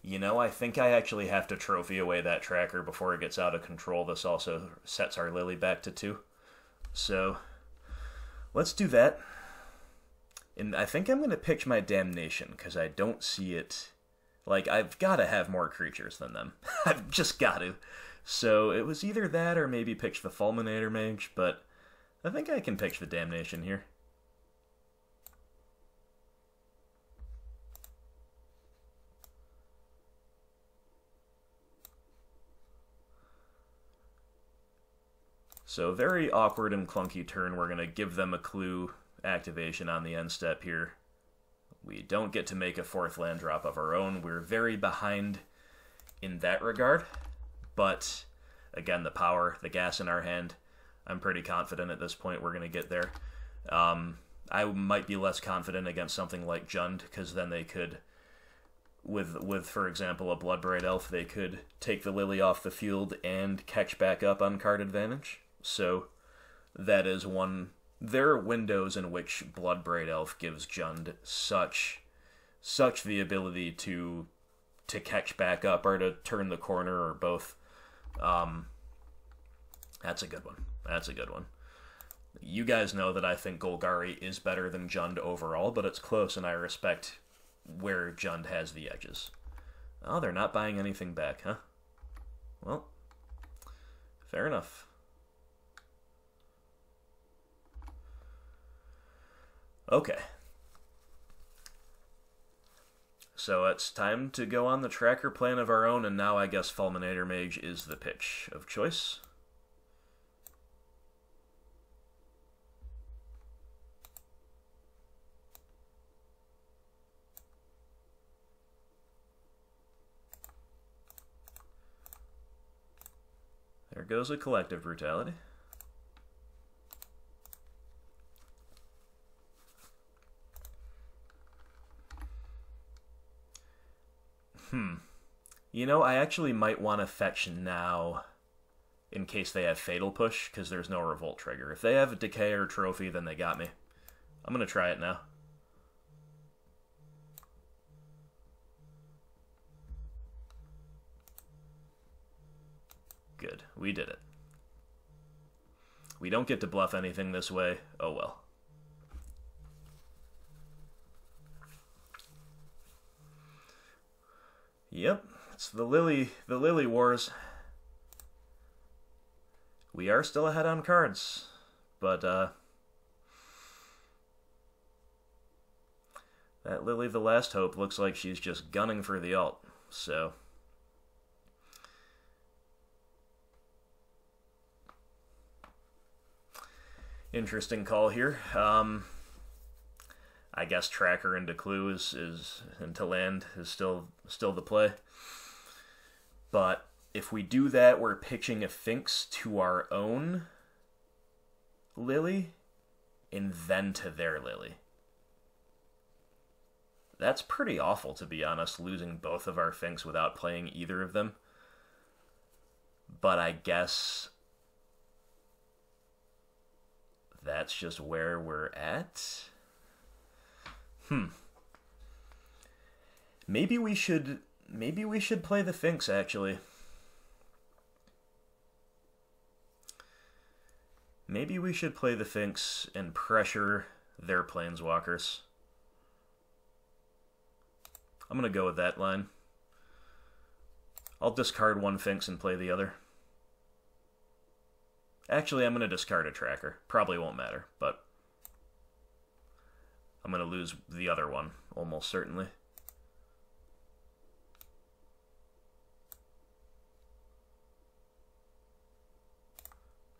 You know, I think I actually have to trophy away that tracker before it gets out of control. This also sets our Lily back to two. So, let's do that. And I think I'm going to pitch my Damnation, because I don't see it like, I've got to have more creatures than them. I've just got to. So it was either that or maybe pitch the Fulminator Mage, but I think I can pitch the Damnation here. So very awkward and clunky turn. We're going to give them a clue activation on the end step here. We don't get to make a fourth land drop of our own. We're very behind in that regard. But again, the power, the gas in our hand, I'm pretty confident at this point we're going to get there. Um, I might be less confident against something like Jund, because then they could, with, with for example, a Bloodbraid Elf, they could take the Lily off the field and catch back up on card advantage. So that is one there are windows in which Bloodbraid Elf gives Jund such such the ability to to catch back up or to turn the corner or both. Um, that's a good one. That's a good one. You guys know that I think Golgari is better than Jund overall, but it's close, and I respect where Jund has the edges. Oh, they're not buying anything back, huh? Well, fair enough. Okay. So it's time to go on the tracker plan of our own, and now I guess Fulminator Mage is the pitch of choice. There goes a collective brutality. Hmm. You know, I actually might want to fetch now in case they have Fatal Push, because there's no Revolt trigger. If they have a Decay or Trophy, then they got me. I'm going to try it now. Good. We did it. We don't get to bluff anything this way. Oh well. Yep, it's the Lily the Lily Wars. We are still ahead on cards, but uh that Lily the Last Hope looks like she's just gunning for the ult. So interesting call here. Um, I guess tracker into clue is, is into land is still still the play. But if we do that, we're pitching a Finks to our own Lily and then to their Lily. That's pretty awful, to be honest, losing both of our Finks without playing either of them. But I guess that's just where we're at. Hmm. Maybe we should maybe we should play the Finks actually. Maybe we should play the Finks and pressure their planeswalkers. I'm going to go with that line. I'll discard one Finks and play the other. Actually, I'm going to discard a tracker. Probably won't matter, but I'm going to lose the other one, almost certainly.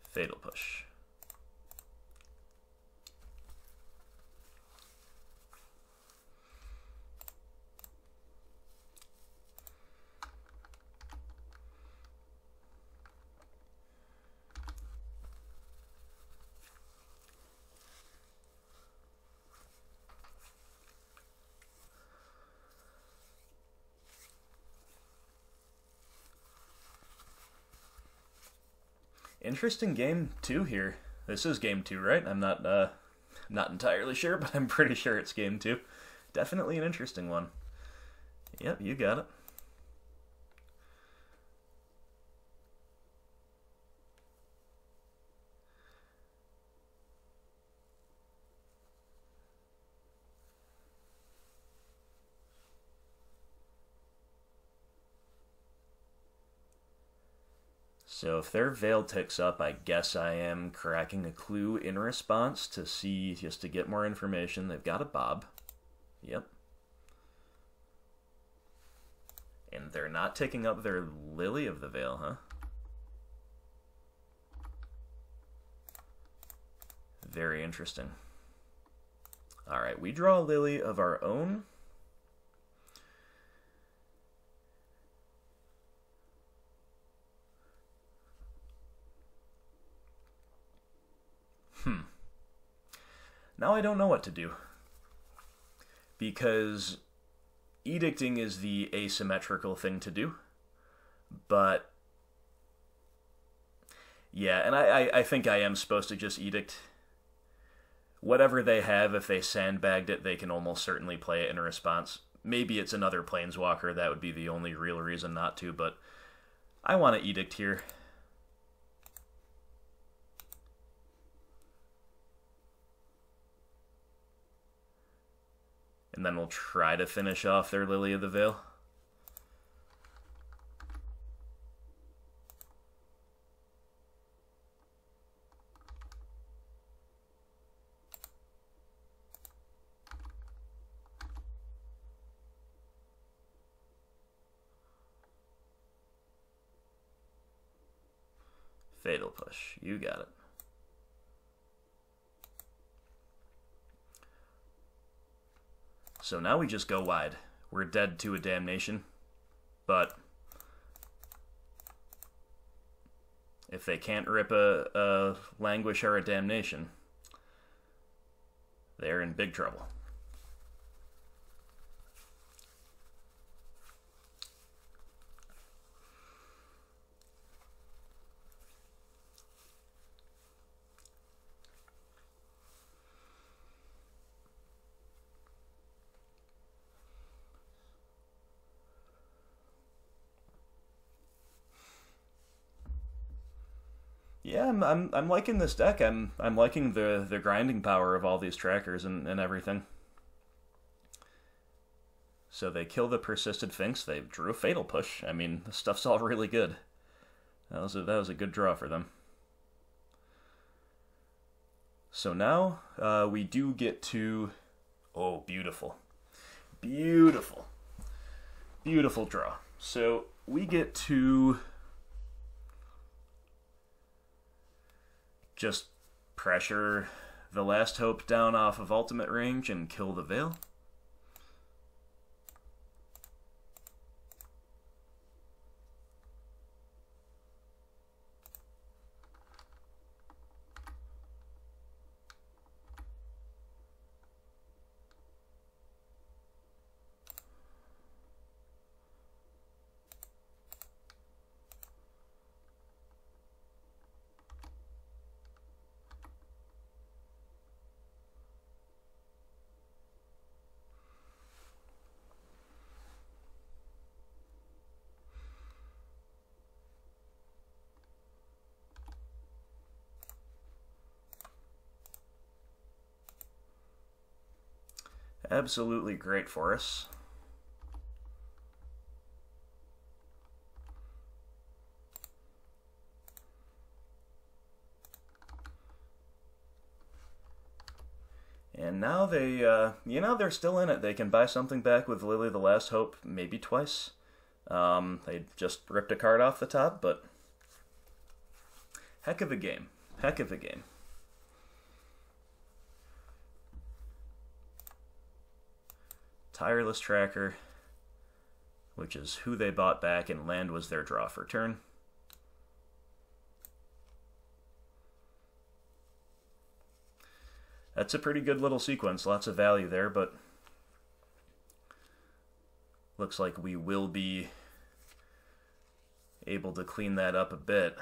Fatal Push. Interesting game two here. This is game two, right? I'm not uh, not entirely sure, but I'm pretty sure it's game two. Definitely an interesting one. Yep, you got it. So if their veil ticks up, I guess I am cracking a clue in response to see, just to get more information. They've got a Bob. Yep. And they're not taking up their Lily of the Veil, huh? Very interesting. All right, we draw a Lily of our own. Hmm. Now I don't know what to do. Because edicting is the asymmetrical thing to do. But yeah, and I, I, I, think I am supposed to just edict. Whatever they have, if they sandbagged it, they can almost certainly play it in a response. Maybe it's another planeswalker, that would be the only real reason not to, but I want to edict here. And then we'll try to finish off their Lily of the Veil. Fatal Push. You got it. So now we just go wide. We're dead to a damnation. But if they can't rip a, a languish or a damnation, they're in big trouble. Yeah, I'm, I'm I'm liking this deck. I'm I'm liking the the grinding power of all these trackers and, and everything. So they kill the persisted Finks. They drew a fatal push. I mean, the stuff's all really good. That was a, that was a good draw for them. So now uh, we do get to. Oh, beautiful. Beautiful. Beautiful draw. So we get to just pressure the last hope down off of ultimate range and kill the Veil. Absolutely great for us. And now they, uh, you know, they're still in it. They can buy something back with Lily the Last Hope, maybe twice. Um, they just ripped a card off the top, but heck of a game. Heck of a game. Tireless Tracker, which is who they bought back, and land was their draw for turn. That's a pretty good little sequence, lots of value there, but looks like we will be able to clean that up a bit.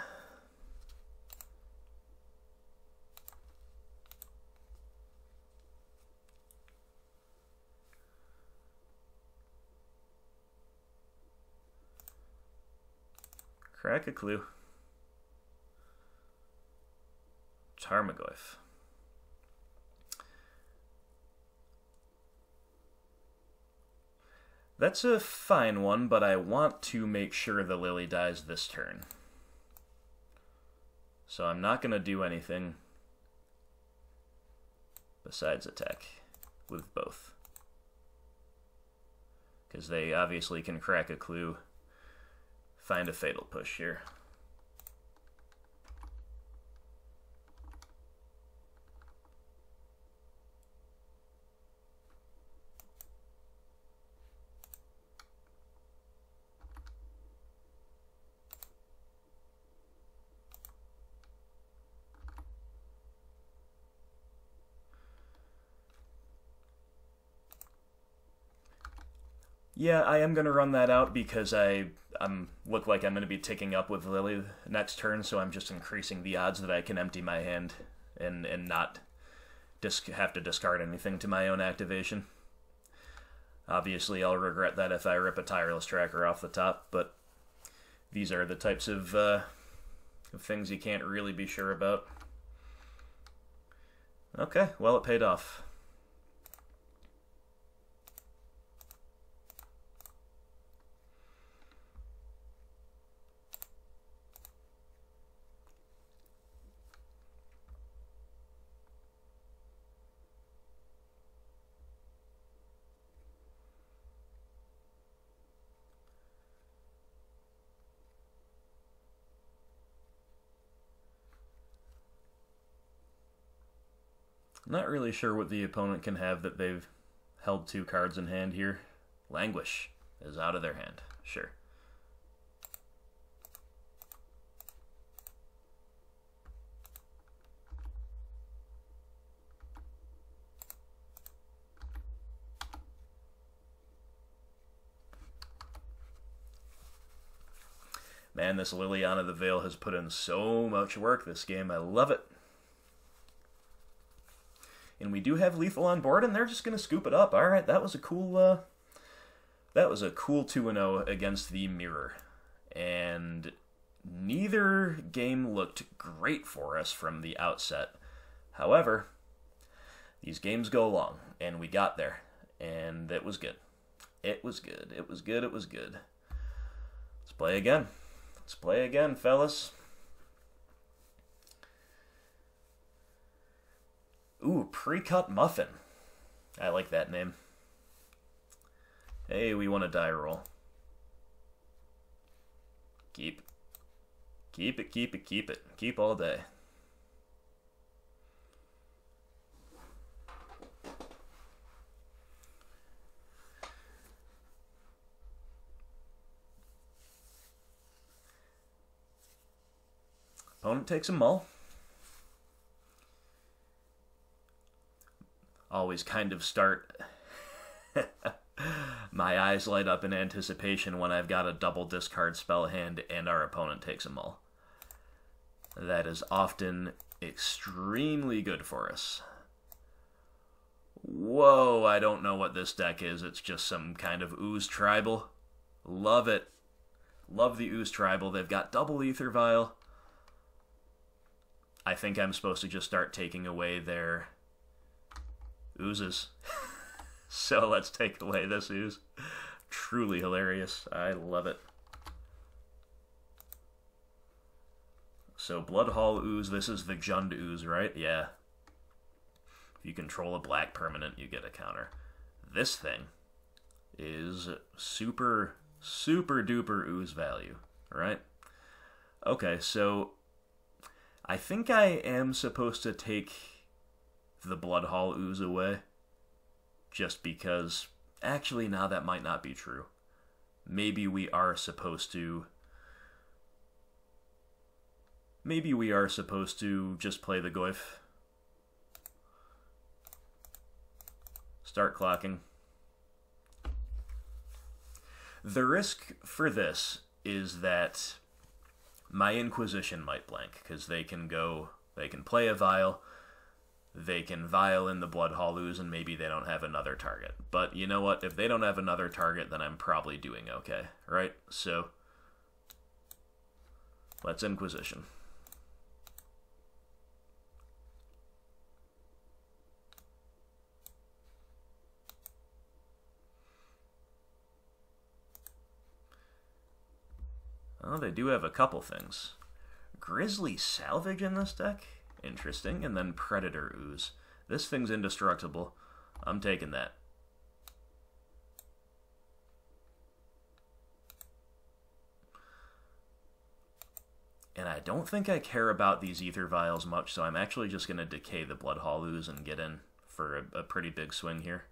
Crack a clue. Tarmogoyf. That's a fine one, but I want to make sure the Lily dies this turn. So I'm not going to do anything besides attack with both. Because they obviously can crack a clue find a fatal push here. Yeah, I am going to run that out because I I'm look like I'm going to be ticking up with Lily next turn, so I'm just increasing the odds that I can empty my hand and and not disc- have to discard anything to my own activation. Obviously, I'll regret that if I rip a tireless tracker off the top, but these are the types of, uh, of things you can't really be sure about. Okay, well, it paid off. Not really sure what the opponent can have that they've held two cards in hand here. Languish is out of their hand. Sure. Man, this Liliana the Veil has put in so much work this game. I love it and we do have lethal on board, and they're just going to scoop it up. All right, that was a cool. Uh, that was a cool two and zero oh against the mirror, and neither game looked great for us from the outset. However, these games go long, and we got there, and it was good. It was good. It was good. It was good. Let's play again. Let's play again, fellas. Ooh, pre-cut muffin. I like that name. Hey, we want a die roll. Keep. Keep it, keep it, keep it. Keep all day. Opponent takes a mull. Always kind of start. My eyes light up in anticipation when I've got a double discard spell hand and our opponent takes a mull. That is often extremely good for us. Whoa, I don't know what this deck is. It's just some kind of ooze tribal. Love it. Love the ooze tribal. They've got double ether vial. I think I'm supposed to just start taking away their oozes. so let's take away this ooze. Truly hilarious. I love it. So Bloodhall ooze, this is the Jund ooze, right? Yeah. If you control a black permanent, you get a counter. This thing is super, super duper ooze value, right? Okay, so I think I am supposed to take the Bloodhall ooze away. Just because. Actually, now that might not be true. Maybe we are supposed to. Maybe we are supposed to just play the Goyf. Start clocking. The risk for this is that my Inquisition might blank because they can go, they can play a Vial, they can Vial in the blood ooze, and maybe they don't have another target. But you know what? If they don't have another target, then I'm probably doing okay, right? So, let's Inquisition. Oh, they do have a couple things. Grizzly Salvage in this deck? Interesting. And then Predator Ooze. This thing's indestructible. I'm taking that. And I don't think I care about these Ether Vials much, so I'm actually just going to decay the Bloodhall Ooze and get in for a, a pretty big swing here.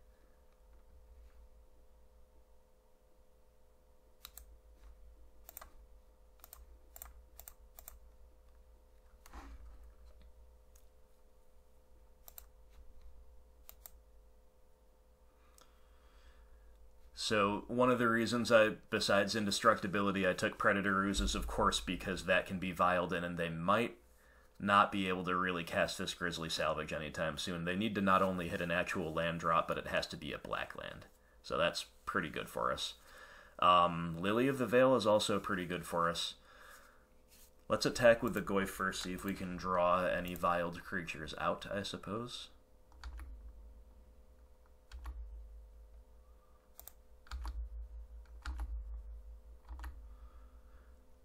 So one of the reasons I, besides indestructibility, I took Predator Ooze is of course because that can be vialed in, and they might not be able to really cast this Grizzly Salvage anytime soon. They need to not only hit an actual land drop, but it has to be a black land. So that's pretty good for us. Um, Lily of the Veil is also pretty good for us. Let's attack with the Goy first, see if we can draw any vialed creatures out, I suppose.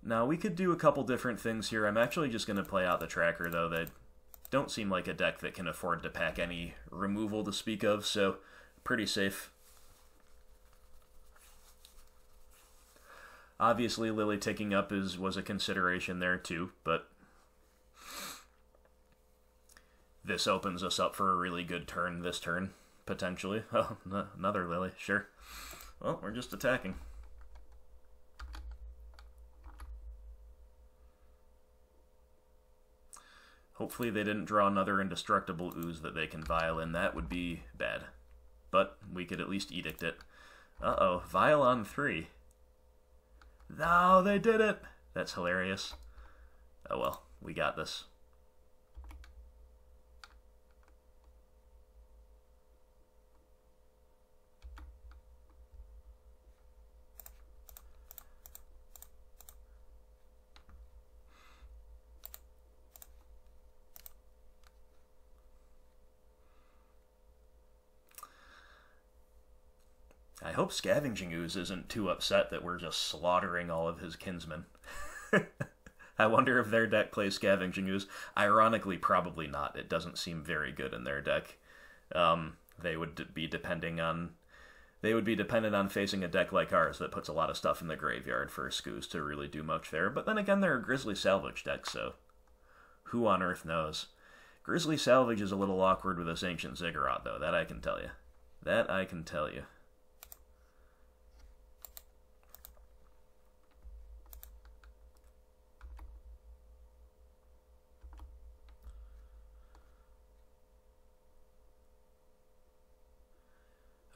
Now, we could do a couple different things here. I'm actually just going to play out the tracker, though. They don't seem like a deck that can afford to pack any removal to speak of, so pretty safe. Obviously, Lily taking up is was a consideration there, too, but this opens us up for a really good turn this turn, potentially. Oh, another Lily, sure. Well, we're just attacking. Hopefully they didn't draw another indestructible ooze that they can vial in. That would be bad. But we could at least edict it. Uh-oh, on three. No, they did it! That's hilarious. Oh well, we got this. Hope Scavenging Ooze isn't too upset that we're just slaughtering all of his kinsmen. I wonder if their deck plays Scavenging Ooze. Ironically, probably not. It doesn't seem very good in their deck. Um, they would be depending on they would be dependent on facing a deck like ours that puts a lot of stuff in the graveyard for Scooze to really do much there. But then again, they're a Grizzly Salvage deck, so who on earth knows? Grizzly Salvage is a little awkward with this Ancient Ziggurat, though. That I can tell you. That I can tell you.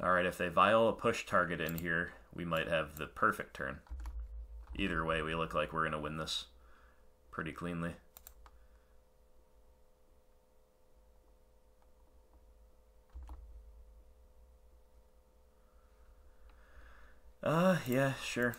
Alright, if they vial a push target in here, we might have the perfect turn. Either way, we look like we're going to win this pretty cleanly. Uh, yeah, sure.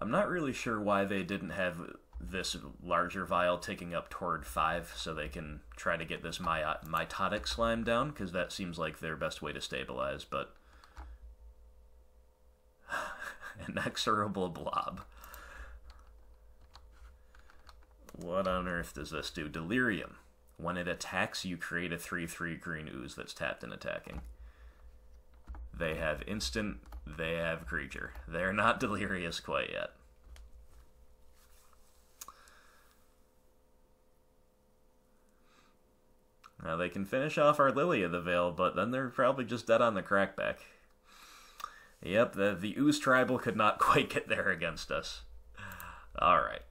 I'm not really sure why they didn't have this larger vial taking up toward 5 so they can try to get this my mitotic slime down, because that seems like their best way to stabilize, but... Inexorable blob. What on earth does this do? Delirium. When it attacks, you create a 3-3 green ooze that's tapped and attacking. They have instant, they have creature. They're not delirious quite yet. Now they can finish off our Lily of the Veil, but then they're probably just dead on the crackback. Yep, the, the Ooze Tribal could not quite get there against us. Alright.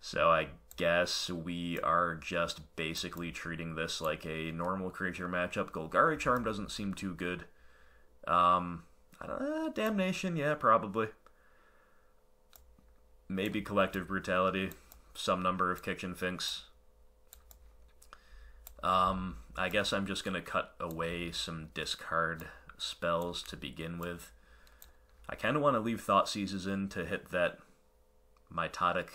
So I guess we are just basically treating this like a normal creature matchup. Golgari Charm doesn't seem too good. Um, uh, Damnation, yeah, probably. Maybe Collective Brutality some number of kitchen finks. Um, I guess I'm just going to cut away some discard spells to begin with. I kind of want to leave Thoughtseizes in to hit that mitotic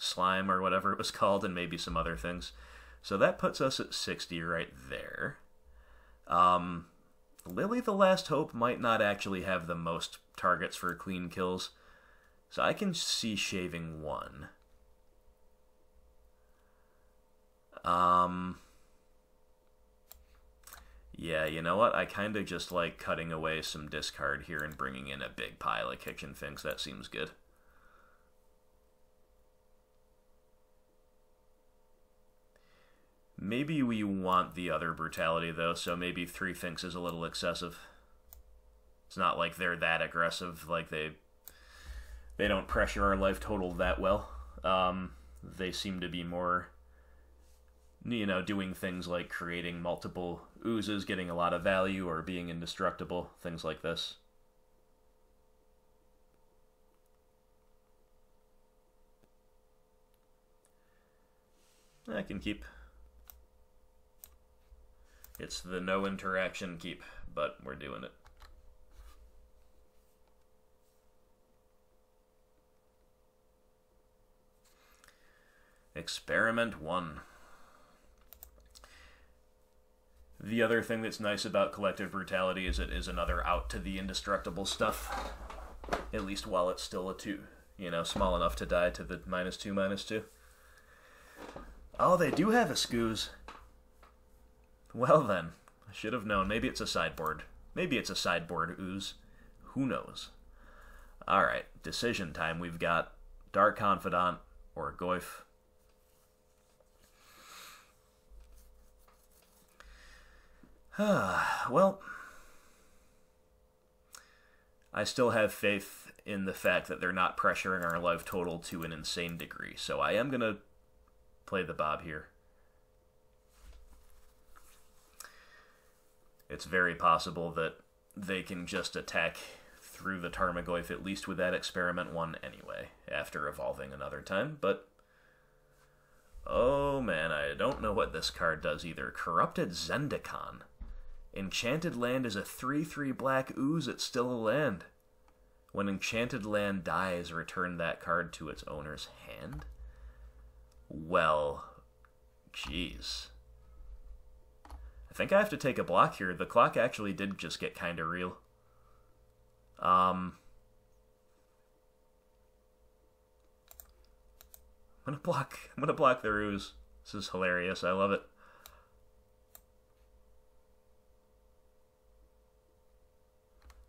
slime or whatever it was called and maybe some other things. So that puts us at 60 right there. Um, Lily the Last Hope might not actually have the most targets for clean kills, so I can see shaving one. Um, yeah, you know what? I kind of just like cutting away some discard here and bringing in a big pile of kitchen finks. That seems good. Maybe we want the other brutality, though, so maybe three finks is a little excessive. It's not like they're that aggressive, like they they don't pressure our life total that well. Um, they seem to be more you know, doing things like creating multiple oozes, getting a lot of value, or being indestructible, things like this. I can keep. It's the no interaction keep, but we're doing it. Experiment 1. The other thing that's nice about Collective Brutality is it is another out to the indestructible stuff. At least while it's still a 2. You know, small enough to die to the minus 2, minus 2. Oh, they do have a Scooze. Well then, I should have known. Maybe it's a sideboard. Maybe it's a sideboard ooze. Who knows? Alright, decision time. We've got Dark Confidant or Goyf. well, I still have faith in the fact that they're not pressuring our life total to an insane degree. So I am going to play the Bob here. It's very possible that they can just attack through the Tarmogoyf at least with that experiment one anyway, after evolving another time, but Oh man, I don't know what this card does either. Corrupted Zendikon. Enchanted Land is a 3 3 black ooze, it's still a land. When Enchanted Land dies, return that card to its owner's hand? Well, jeez. I think I have to take a block here. The clock actually did just get kind of real. Um, I'm gonna block. I'm gonna block the ruse. This is hilarious. I love it.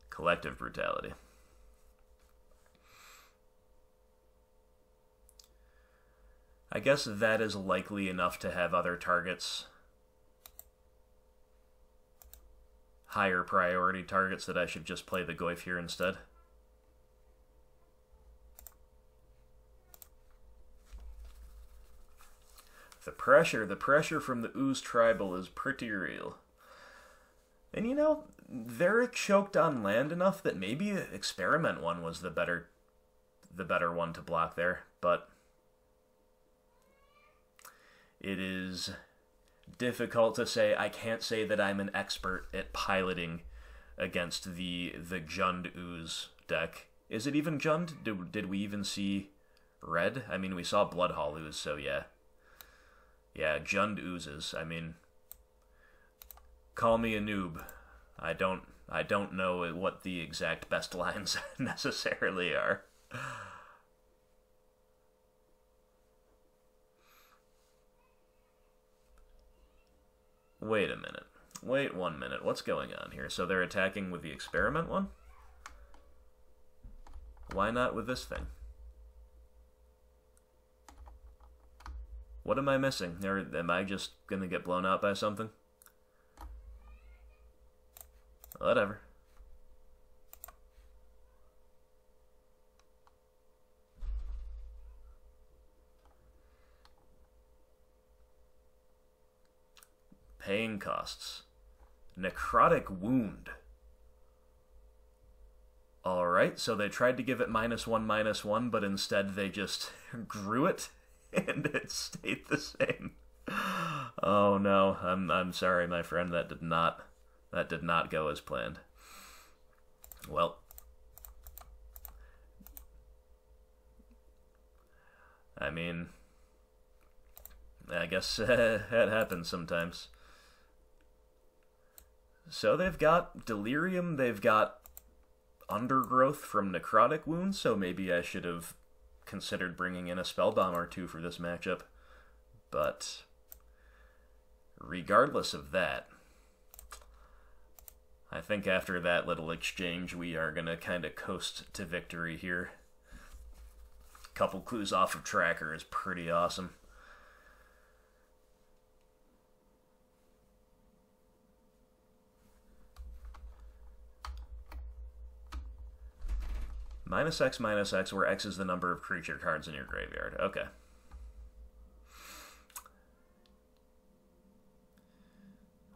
Collective brutality. I guess that is likely enough to have other targets. Higher priority targets that I should just play the Goyf here instead. The pressure, the pressure from the Ooze Tribal is pretty real. And you know, they're choked on land enough that maybe Experiment one was the better the better one to block there, but it is difficult to say. I can't say that I'm an expert at piloting against the the Jund Ooze deck. Is it even Jund? Did, did we even see red? I mean, we saw Bloodhall Ooze, so yeah. Yeah, Jund oozes. I mean, call me a noob. I don't. I don't know what the exact best lines necessarily are. Wait a minute. Wait one minute. What's going on here? So they're attacking with the experiment one? Why not with this thing? What am I missing? Or am I just gonna get blown out by something? Whatever. Paying costs. Necrotic Wound. Alright, so they tried to give it minus one, minus one, but instead they just grew it and it stayed the same. Oh no, I'm I'm sorry, my friend. That did not that did not go as planned. Well, I mean, I guess that happens sometimes. So they've got delirium, they've got undergrowth from necrotic wounds, so maybe I should have considered bringing in a spell bomb or two for this matchup. But regardless of that, I think after that little exchange, we are going to kind of coast to victory here. Couple clues off of Tracker is pretty awesome. Minus X minus X, where X is the number of creature cards in your graveyard. Okay.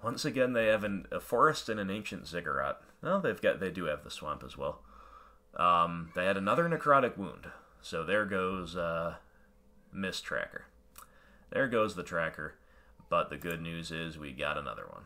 Once again, they have an, a forest and an ancient ziggurat. Well, they've got they do have the swamp as well. Um, they had another necrotic wound, so there goes uh, Mist Tracker. There goes the tracker, but the good news is we got another one.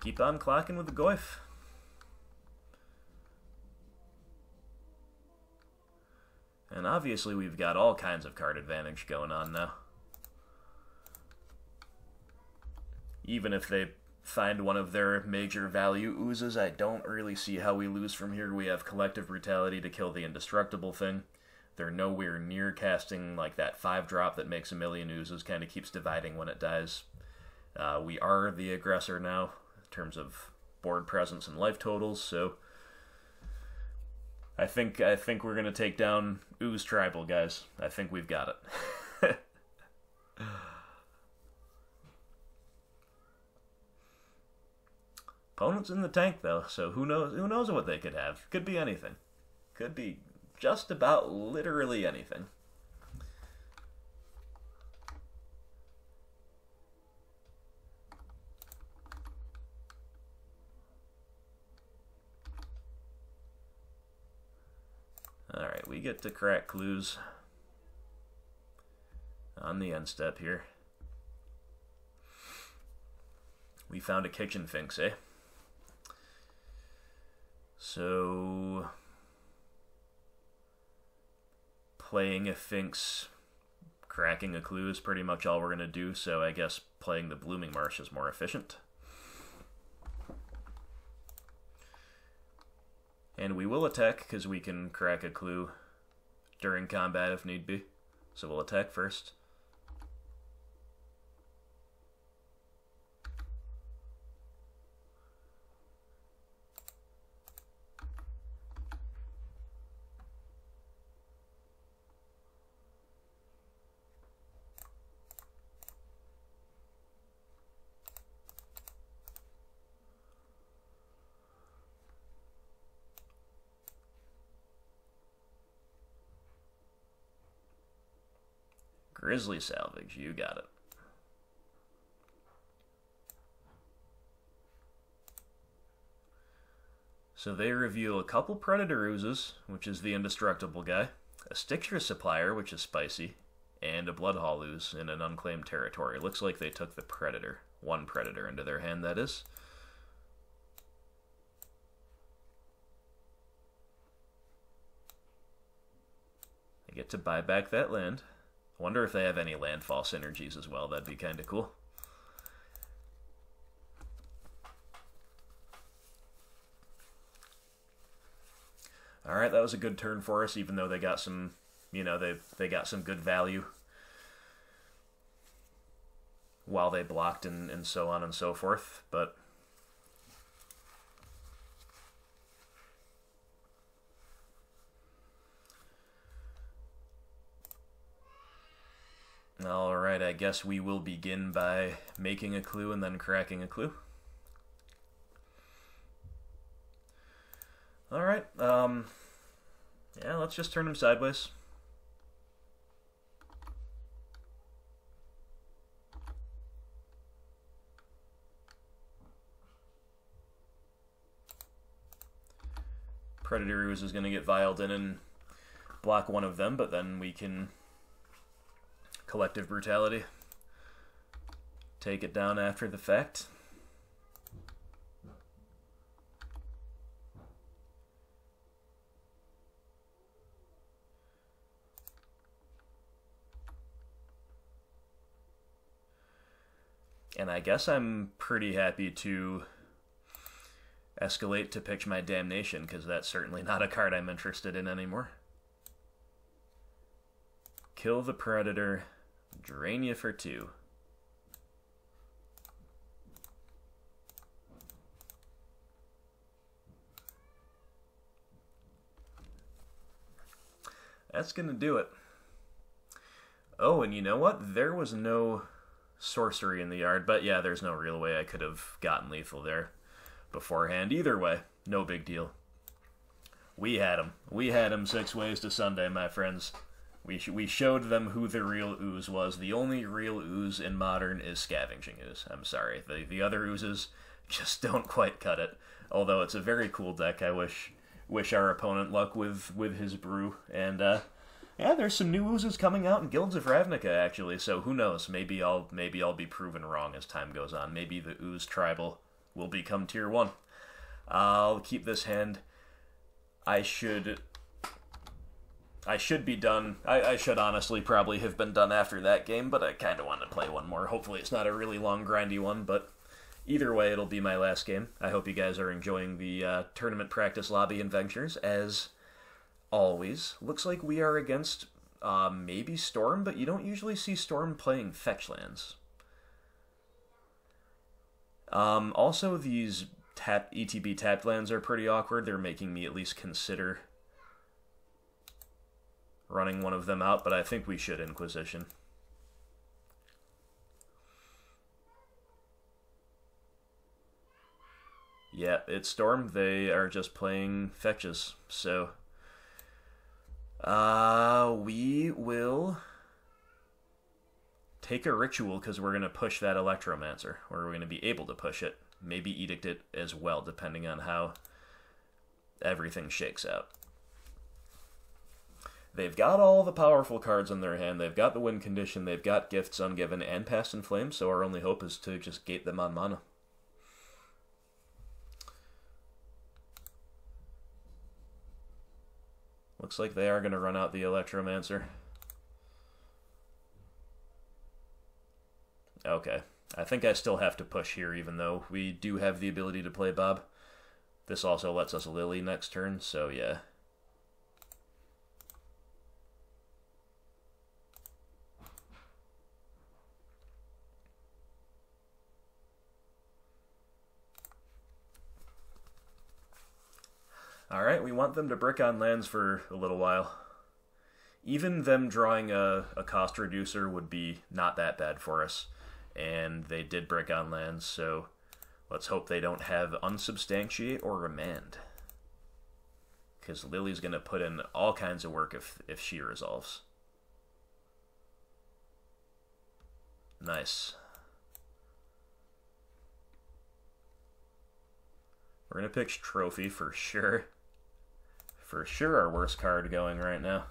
Keep on clocking with the Goyf. And obviously we've got all kinds of card advantage going on now. Even if they find one of their major value oozes, I don't really see how we lose from here. We have Collective Brutality to kill the Indestructible thing. They're nowhere near casting like that 5 drop that makes a million oozes, kind of keeps dividing when it dies. Uh, we are the aggressor now terms of board presence and life totals. So I think I think we're gonna take down Ooze Tribal, guys. I think we've got it. Opponents in the tank though, so who knows who knows what they could have. Could be anything. Could be just about literally anything. Alright, get to crack clues on the end step here. We found a kitchen finks, eh? So, playing a finks, cracking a clue is pretty much all we're going to do, so I guess playing the Blooming Marsh is more efficient. And we will attack because we can crack a clue during combat if need be. So we'll attack first. Grizzly salvage, you got it. So they reveal a couple Predator oozes, which is the indestructible guy, a Stitcher's Supplier, which is spicy, and a Bloodhall ooze in an unclaimed territory. Looks like they took the Predator, one Predator, into their hand, that is. They get to buy back that land. Wonder if they have any landfall synergies as well. That'd be kind of cool. All right, that was a good turn for us, even though they got some, you know, they they got some good value while they blocked and, and so on and so forth. But Alright, I guess we will begin by making a clue and then cracking a clue. Alright, um, yeah, let's just turn them sideways. Predator is going to get vialed in and block one of them, but then we can collective brutality. Take it down after the fact. And I guess I'm pretty happy to escalate to pitch my damnation, because that's certainly not a card I'm interested in anymore. Kill the Predator. Drain you for two. That's going to do it. Oh, and you know what? There was no sorcery in the yard, but yeah, there's no real way I could have gotten lethal there beforehand. Either way, no big deal. We had him. We had him six ways to Sunday, my friends. We, sh- we showed them who the real ooze was. The only real ooze in modern is scavenging ooze. I'm sorry. The, the other oozes just don't quite cut it. Although it's a very cool deck. I wish wish our opponent luck with, with his brew. And uh, yeah, there's some new oozes coming out in Guilds of Ravnica actually. So who knows? Maybe I'll maybe I'll be proven wrong as time goes on. Maybe the ooze tribal will become tier one. I'll keep this hand. I should I should be done. I, I, should honestly probably have been done after that game, but I kind of want to play one more. Hopefully, it's not a really long, grindy one, but either way, it'll be my last game. I hope you guys are enjoying the uh, tournament practice lobby adventures. As always, looks like we are against uh, maybe Storm, but you don't usually see Storm playing fetch lands. Um, also, these tap ETB tapped lands are pretty awkward. They're making me at least consider running one of them out, but I think we should Inquisition. Yeah, it's Storm. They are just playing fetches. So, uh, we will take a ritual because we're going to push that Electromancer, we're going to be able to push it. Maybe Edict it as well, depending on how everything shakes out. They've got all the powerful cards in their hand. They've got the win condition. They've got gifts ungiven and Past in Flame. So our only hope is to just gate them on mana. Looks like they are going to run out the Electromancer. Okay. I think I still have to push here, even though we do have the ability to play Bob. This also lets us Lily next turn, so yeah. Alright, we want them to brick on lands for a little while. Even them drawing a, a cost reducer would be not that bad for us. And they did brick on lands, so let's hope they don't have unsubstantiate or remand. Because Lily's going to put in all kinds of work if, if she resolves. Nice. We're going to pick Trophy for sure for sure our worst card going right now.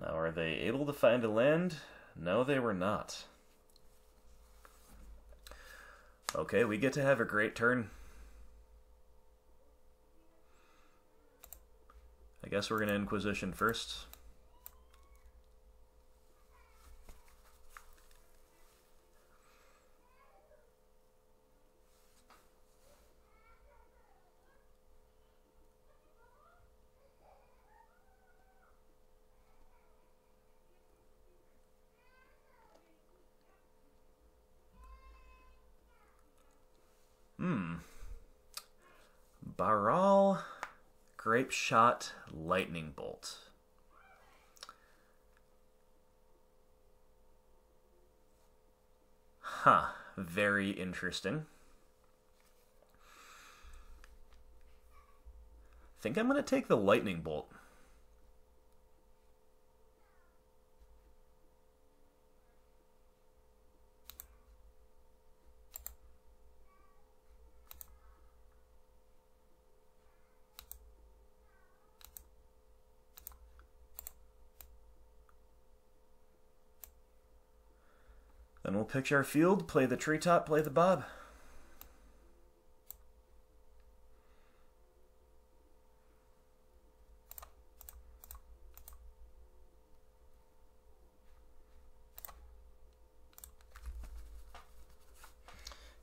Now, are they able to find a land? No, they were not. Okay, we get to have a great turn. I guess we're going to Inquisition first. Hmm. Baral Grapeshot Lightning Bolt. Huh, very interesting. I think I'm going to take the Lightning Bolt. We'll pitch our field, play the treetop, play the bob.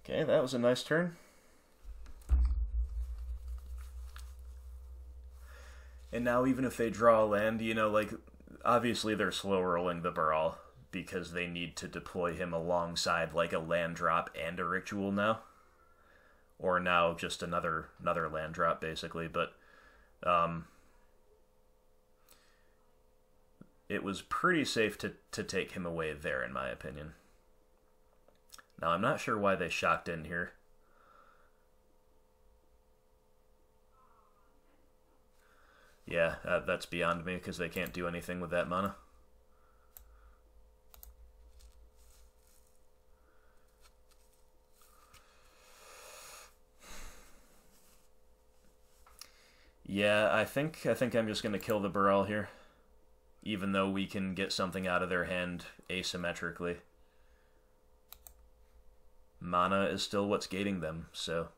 Okay, that was a nice turn. And now even if they draw a land, you know, like, obviously they're slow rolling the Baral because they need to deploy him alongside like a land drop and a ritual now? Or now just another another land drop basically but um, it was pretty safe to, to take him away there in my opinion. Now i'm not sure why they shocked in here. Yeah uh, that's beyond me because they can't do anything with that mana Yeah, I think I think I'm just gonna kill the Baral here. Even though we can get something out of their hand asymmetrically. Mana is still what's gating them, so...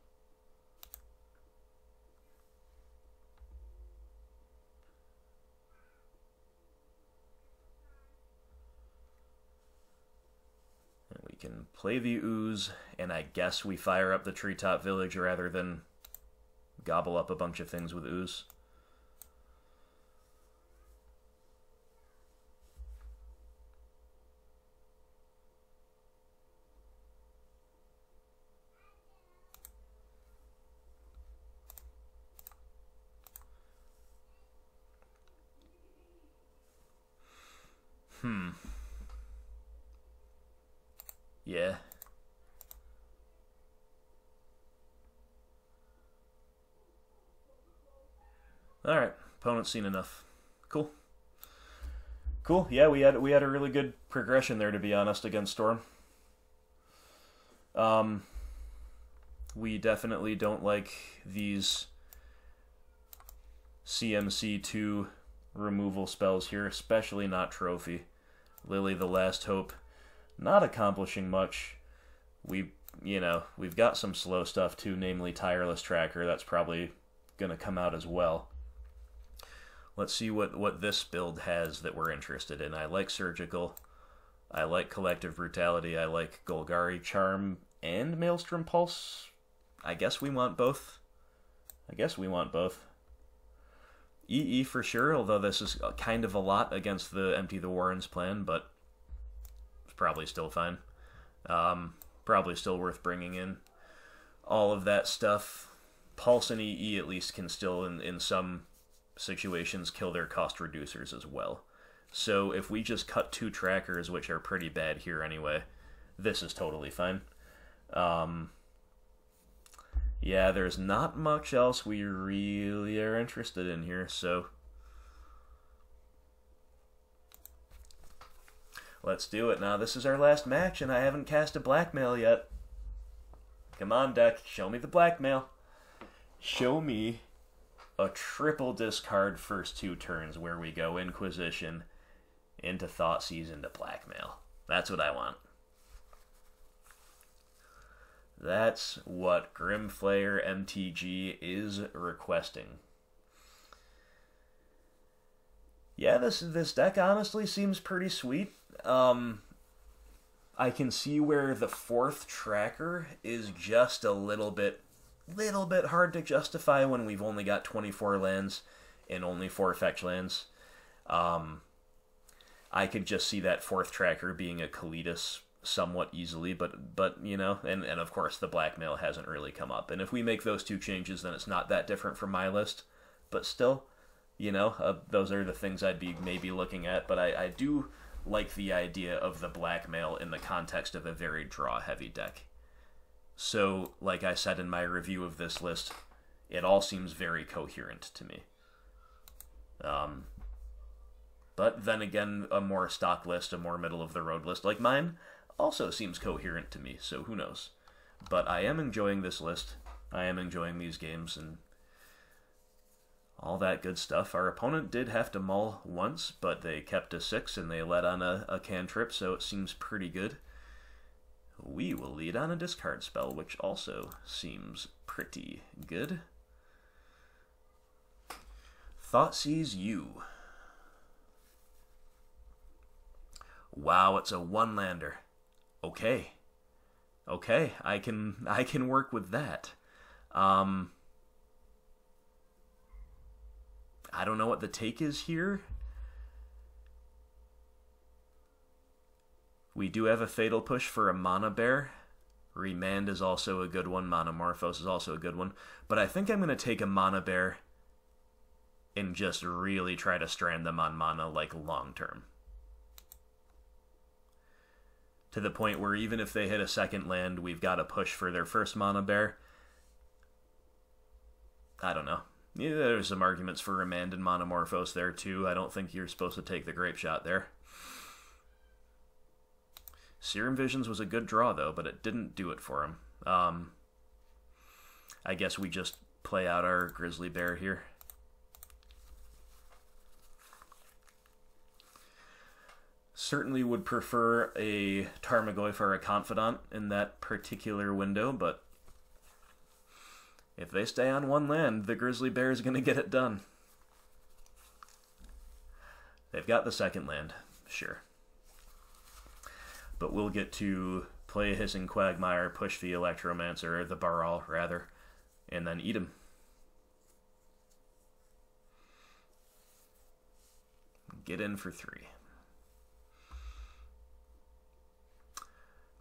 we can play the ooze, and I guess we fire up the treetop village rather than gobble up a bunch of things with ooze. Hmm. Yeah, All right, opponent's seen enough. Cool. Cool. Yeah, we had we had a really good progression there, to be honest, against Storm. Um, we definitely don't like these CMC2 removal spells here, especially not Trophy. Lily the Last Hope, not accomplishing much. We, you know, we've got some slow stuff too, namely Tireless Tracker. That's probably going to come out as well. Let's see what, what this build has that we're interested in. I like Surgical. I like Collective Brutality. I like Golgari Charm and Maelstrom Pulse. I guess we want both. I guess we want both. EE for sure, although this is kind of a lot against the Empty the Warrens plan, but it's probably still fine. Um, probably still worth bringing in. All of that stuff. Pulse and EE at least can still, in, in some situations, kill their cost reducers as well. So if we just cut two trackers, which are pretty bad here anyway, this is totally fine. Um, yeah, there's not much else we really are interested in here, so let's do it. Now, this is our last match, and I haven't cast a blackmail yet. Come on, deck, show me the blackmail. Show me a triple discard first two turns where we go Inquisition into Thoughtseize into blackmail. That's what I want. That's what Grimflayer MTG is requesting. Yeah, this this deck honestly seems pretty sweet. Um, I can see where the fourth tracker is just a little bit, little bit hard to justify when we've only got 24 lands and only four fetch lands. Um, I could just see that fourth tracker being a Kalitas somewhat easily, but but you know, and and of course the blackmail hasn't really come up. And if we make those two changes, then it's not that different from my list. But still, you know, uh, those are the things I'd be maybe looking at. But I, I do like the idea of the blackmail in the context of a very draw heavy deck. So, like I said in my review of this list, it all seems very coherent to me. Um, but then again, a more stock list, a more middle of the road list like mine, also seems coherent to me, so who knows. But I am enjoying this list. I am enjoying these games and all that good stuff. Our opponent did have to mull once, but they kept a six and they led on a, a cantrip, so it seems pretty good. We will lead on a discard spell, which also seems pretty good. Thoughtseize You. Wow, it's a one lander okay, okay, I can I can work with that. Um, I don't know what the take is here. We do have a fatal push for a mana bear. Remand is also a good one. Manamorphose is also a good one. But I think I'm going to take a mana bear and just really try to strand them on mana like long term to the point where even if they hit a second land, we've got to push for their first mana bear. I don't know. Yeah, there's some arguments for Remand and Manamorphose there too. I don't think you're supposed to take the Grapeshot there. Serum Visions was a good draw though, but it didn't do it for him. Um, I guess we just play out our Grizzly Bear here. certainly would prefer a Tarmogoyf or a Confidant in that particular window, but if they stay on one land, the Grizzly Bear is going to get it done. They've got the second land, sure. But we'll get to play Hissing Quagmire, push the Electromancer, the Baral, rather, and then eat him. Get in for three.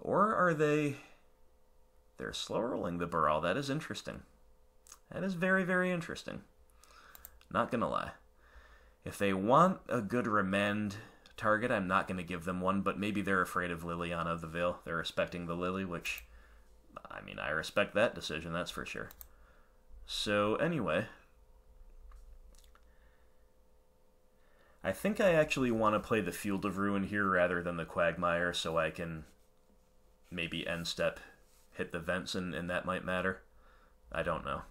Or are they. They're slow rolling the Baral. That is interesting. That is very, very interesting. Not gonna lie. If they want a good remand target, I'm not going to give them one, but maybe they're afraid of Liliana of the Veil. They're respecting the Lily, which, I mean, I respect that decision, that's for sure. So, anyway. I think I actually want to play the Field of Ruin here rather than the Quagmire, so I can maybe end step hit the vents and, and that might matter. I don't know.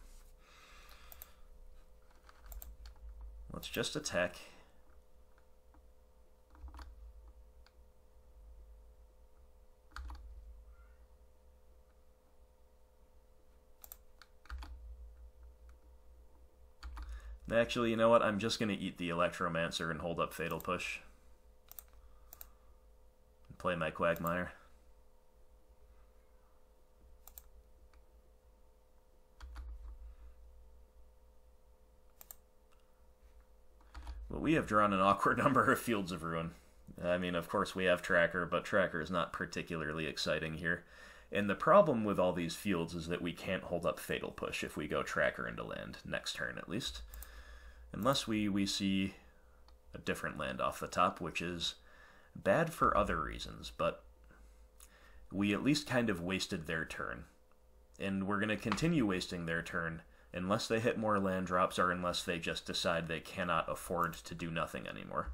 Let's just attack. Actually, you know what? I'm just going to eat the Electromancer and hold up Fatal Push. And Play my Quagmire. Well, we have drawn an awkward number of Fields of Ruin. I mean, of course, we have Tracker, but Tracker is not particularly exciting here. And the problem with all these fields is that we can't hold up Fatal Push if we go Tracker into land, next turn at least. Unless we, we see a different land off the top, which is bad for other reasons, but we at least kind of wasted their turn. And we're going to continue wasting their turn unless they hit more land drops or unless they just decide they cannot afford to do nothing anymore.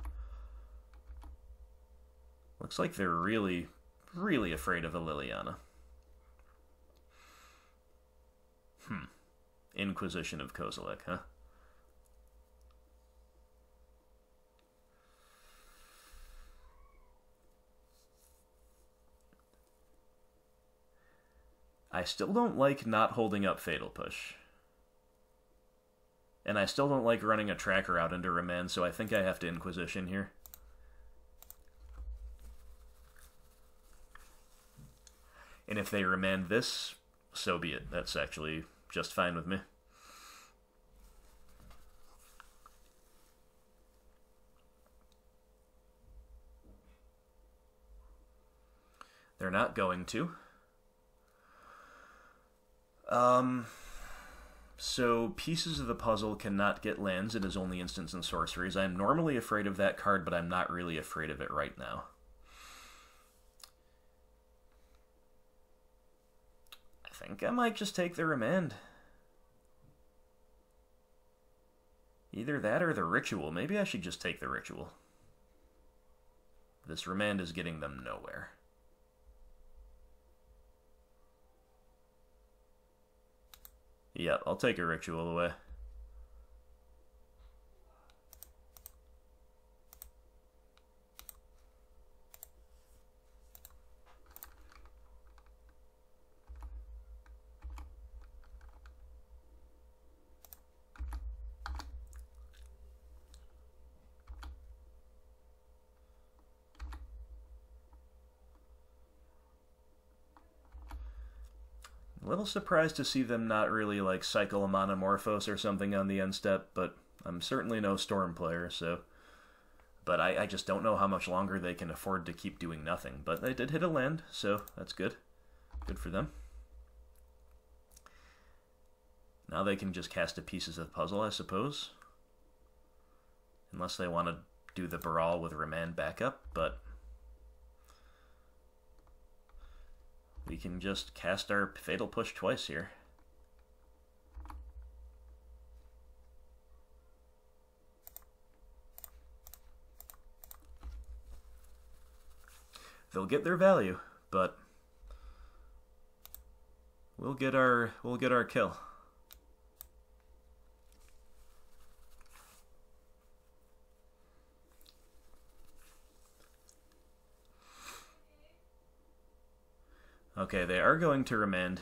Looks like they're really, really afraid of a Liliana. Hmm. Inquisition of Kozilek, huh? I still don't like not holding up Fatal Push. And I still don't like running a tracker out into Remand, so I think I have to Inquisition here. And if they remand this, so be it. That's actually just fine with me. They're not going to. Um, so pieces of the puzzle cannot get lands. It is only instants and sorceries. I am normally afraid of that card, but I'm not really afraid of it right now. I think I might just take the remand. Either that or the ritual. Maybe I should just take the ritual. This remand is getting them nowhere. Yeah, I'll take a ritual away. Little surprised to see them not really like cycle a Manamorphose or something on the end step, but I'm certainly no Storm player, so. But I, I just don't know how much longer they can afford to keep doing nothing. But they did hit a land, so that's good. Good for them. Now they can just cast a pieces of the puzzle, I suppose. Unless they want to do the Baral with Remand backup, but we can just cast our Fatal Push twice here. They'll get their value, but we'll get our we'll get our kill. Okay, they are going to remand.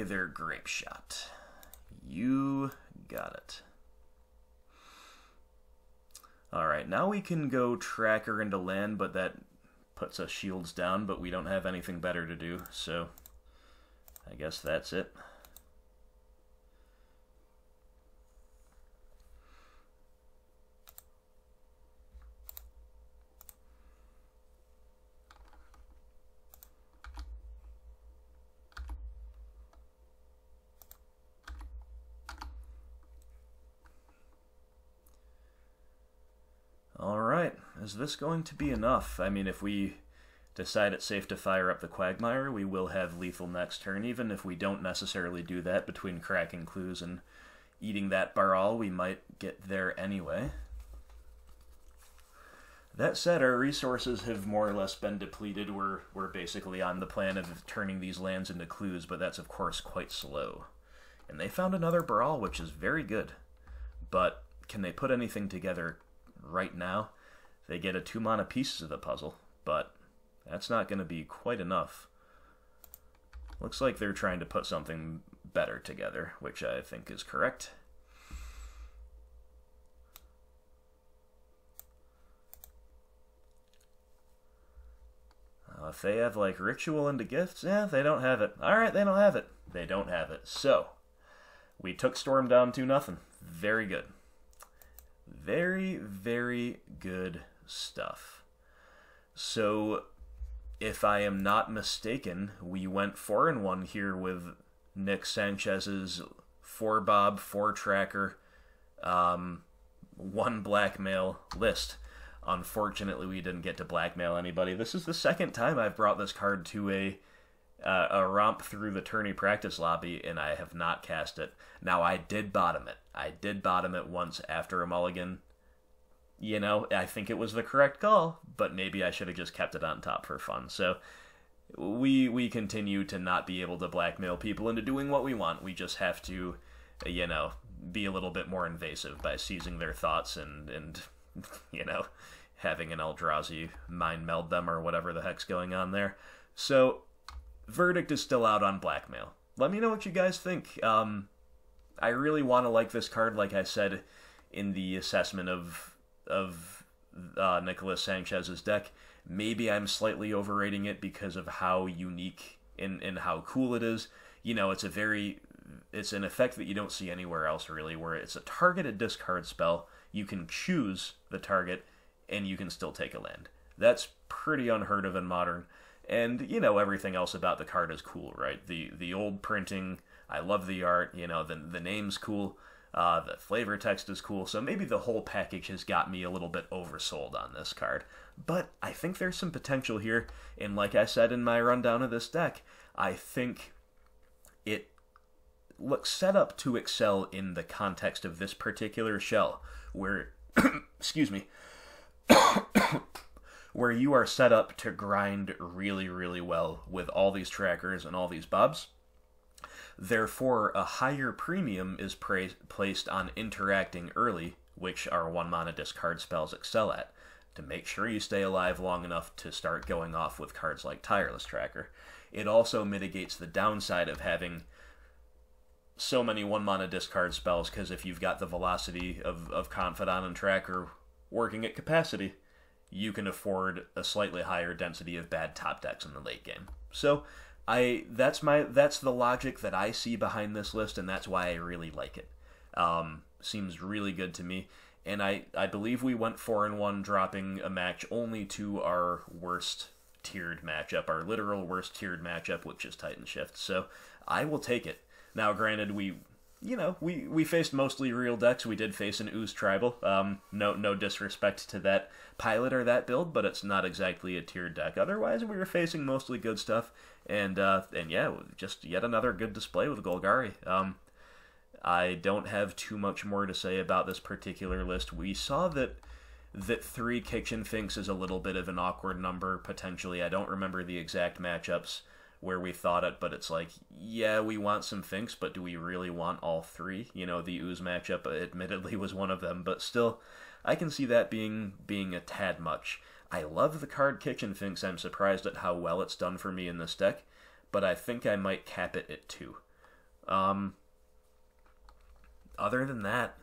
Away their Grapeshot. You got it. Alright, now we can go tracker into land, but that puts us shields down, but we don't have anything better to do, so I guess that's it. Alright, is this going to be enough? I mean, if we decide it's safe to fire up the Quagmire, we will have lethal next turn. Even if we don't necessarily do that between cracking clues and eating that Baral, we might get there anyway. That said, our resources have more or less been depleted. We're, we're basically on the plan of turning these lands into clues, but that's of course quite slow. And they found another Baral, which is very good. But can they put anything together right now. They get a two mana pieces of the puzzle, but that's not going to be quite enough. Looks like they're trying to put something better together, which I think is correct. Uh, if they have like ritual into gifts, yeah, they don't have it. All right, they don't have it. They don't have it. So we took Storm down to nothing. Very good. Very, very good stuff. So, if I am not mistaken, we went 4 and 1 here with Nick Sanchez's 4 Bob, 4 Tracker, um, 1 Blackmail list. Unfortunately, we didn't get to blackmail anybody. This is the second time I've brought this card to a uh, a romp through the tourney practice lobby, and I have not cast it. Now, I did bottom it. I did bottom it once after a mulligan. You know, I think it was the correct call, but maybe I should have just kept it on top for fun. So we we continue to not be able to blackmail people into doing what we want. We just have to, you know, be a little bit more invasive by seizing their thoughts and and you know having an Eldrazi mind meld them or whatever the heck's going on there. So verdict is still out on blackmail. Let me know what you guys think. Um, I really want to like this card, like I said in the assessment of of uh, Nicholas Sanchez's deck. Maybe I'm slightly overrating it because of how unique and, and how cool it is. You know, it's a very it's an effect that you don't see anywhere else really, where it's a targeted discard spell. You can choose the target, and you can still take a land. That's pretty unheard of in modern and you know everything else about the card is cool, right? The the old printing, I love the art. You know the the name's cool. Uh, the flavor text is cool, so maybe the whole package has got me a little bit oversold on this card. But I think there's some potential here, and like I said in my rundown of this deck, I think it looks set up to excel in the context of this particular shell, where, excuse me, where you are set up to grind really, really well with all these trackers and all these bobs. Therefore, a higher premium is pra- placed on interacting early, which our one mana discard spells excel at, to make sure you stay alive long enough to start going off with cards like Tireless Tracker. It also mitigates the downside of having so many one mana discard spells, because if you've got the velocity of, of Confidant and Tracker working at capacity, you can afford a slightly higher density of bad top decks in the late game. So I that's my that's the logic that I see behind this list, and that's why I really like it. Um, seems really good to me, and I I believe we went four and one, dropping a match only to our worst tiered matchup, our literal worst tiered matchup, which is Titan Shift. So I will take it. Now, granted, we you know, we, we faced mostly real decks. We did face an Ooze Tribal. Um, no no disrespect to that pilot or that build, but it's not exactly a tiered deck. Otherwise, we were facing mostly good stuff, and uh, and yeah, just yet another good display with Golgari. Um, I don't have too much more to say about this particular list. We saw that that three Kitchen Finks is a little bit of an awkward number potentially. I don't remember the exact matchups where we thought it, but it's like, yeah, we want some Finks, but do we really want all three? You know, the Ooze matchup admittedly was one of them, but still, I can see that being being a tad much. I love the card Kitchen Finks. I'm surprised at how well it's done for me in this deck, but I think I might cap it at two. Um, other than that,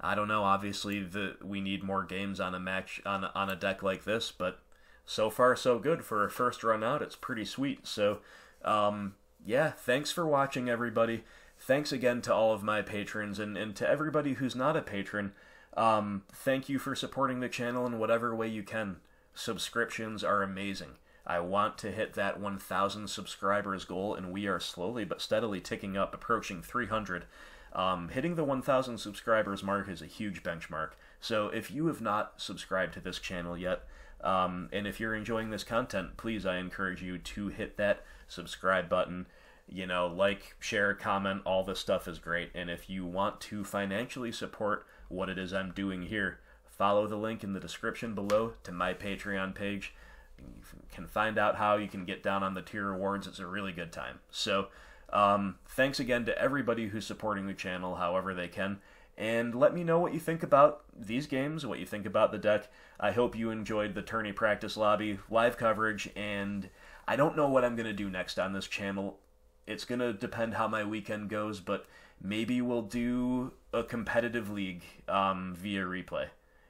I don't know. Obviously, the we need more games on a match on on a deck like this, but so far so good for a first run out. It's pretty sweet. So, um, yeah, thanks for watching, everybody. Thanks again to all of my patrons and, and to everybody who's not a patron. Um, thank you for supporting the channel in whatever way you can. Subscriptions are amazing. I want to hit that 1,000 subscribers goal, and we are slowly but steadily ticking up, approaching 300. Um, hitting the 1,000 subscribers mark is a huge benchmark. So if you have not subscribed to this channel yet, um, and if you're enjoying this content, please, I encourage you to hit that subscribe button. You know, like, share, comment, all this stuff is great. And if you want to financially support what it is I'm doing here, follow the link in the description below to my Patreon page. You can find out how you can get down on the tier rewards. It's a really good time. So, um, thanks again to everybody who's supporting the channel however they can. And let me know what you think about these games, what you think about the deck. I hope you enjoyed the tourney practice lobby live coverage, and I don't know what I'm going to do next on this channel. It's going to depend how my weekend goes, but maybe we'll do a competitive league um, via replay.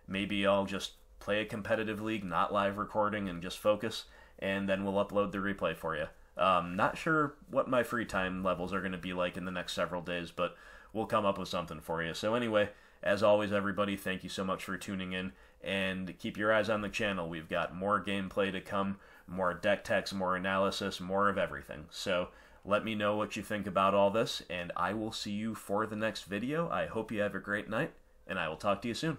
Maybe I'll just play a competitive league, not live recording, and just focus, and then we'll upload the replay for you. Um, not sure what my free time levels are going to be like in the next several days, but we'll come up with something for you. So, anyway, as always, everybody, thank you so much for tuning in, and keep your eyes on the channel. We've got more gameplay to come, more deck techs, more analysis, more of everything. So, let me know what you think about all this, and I will see you for the next video. I hope you have a great night, and I will talk to you soon.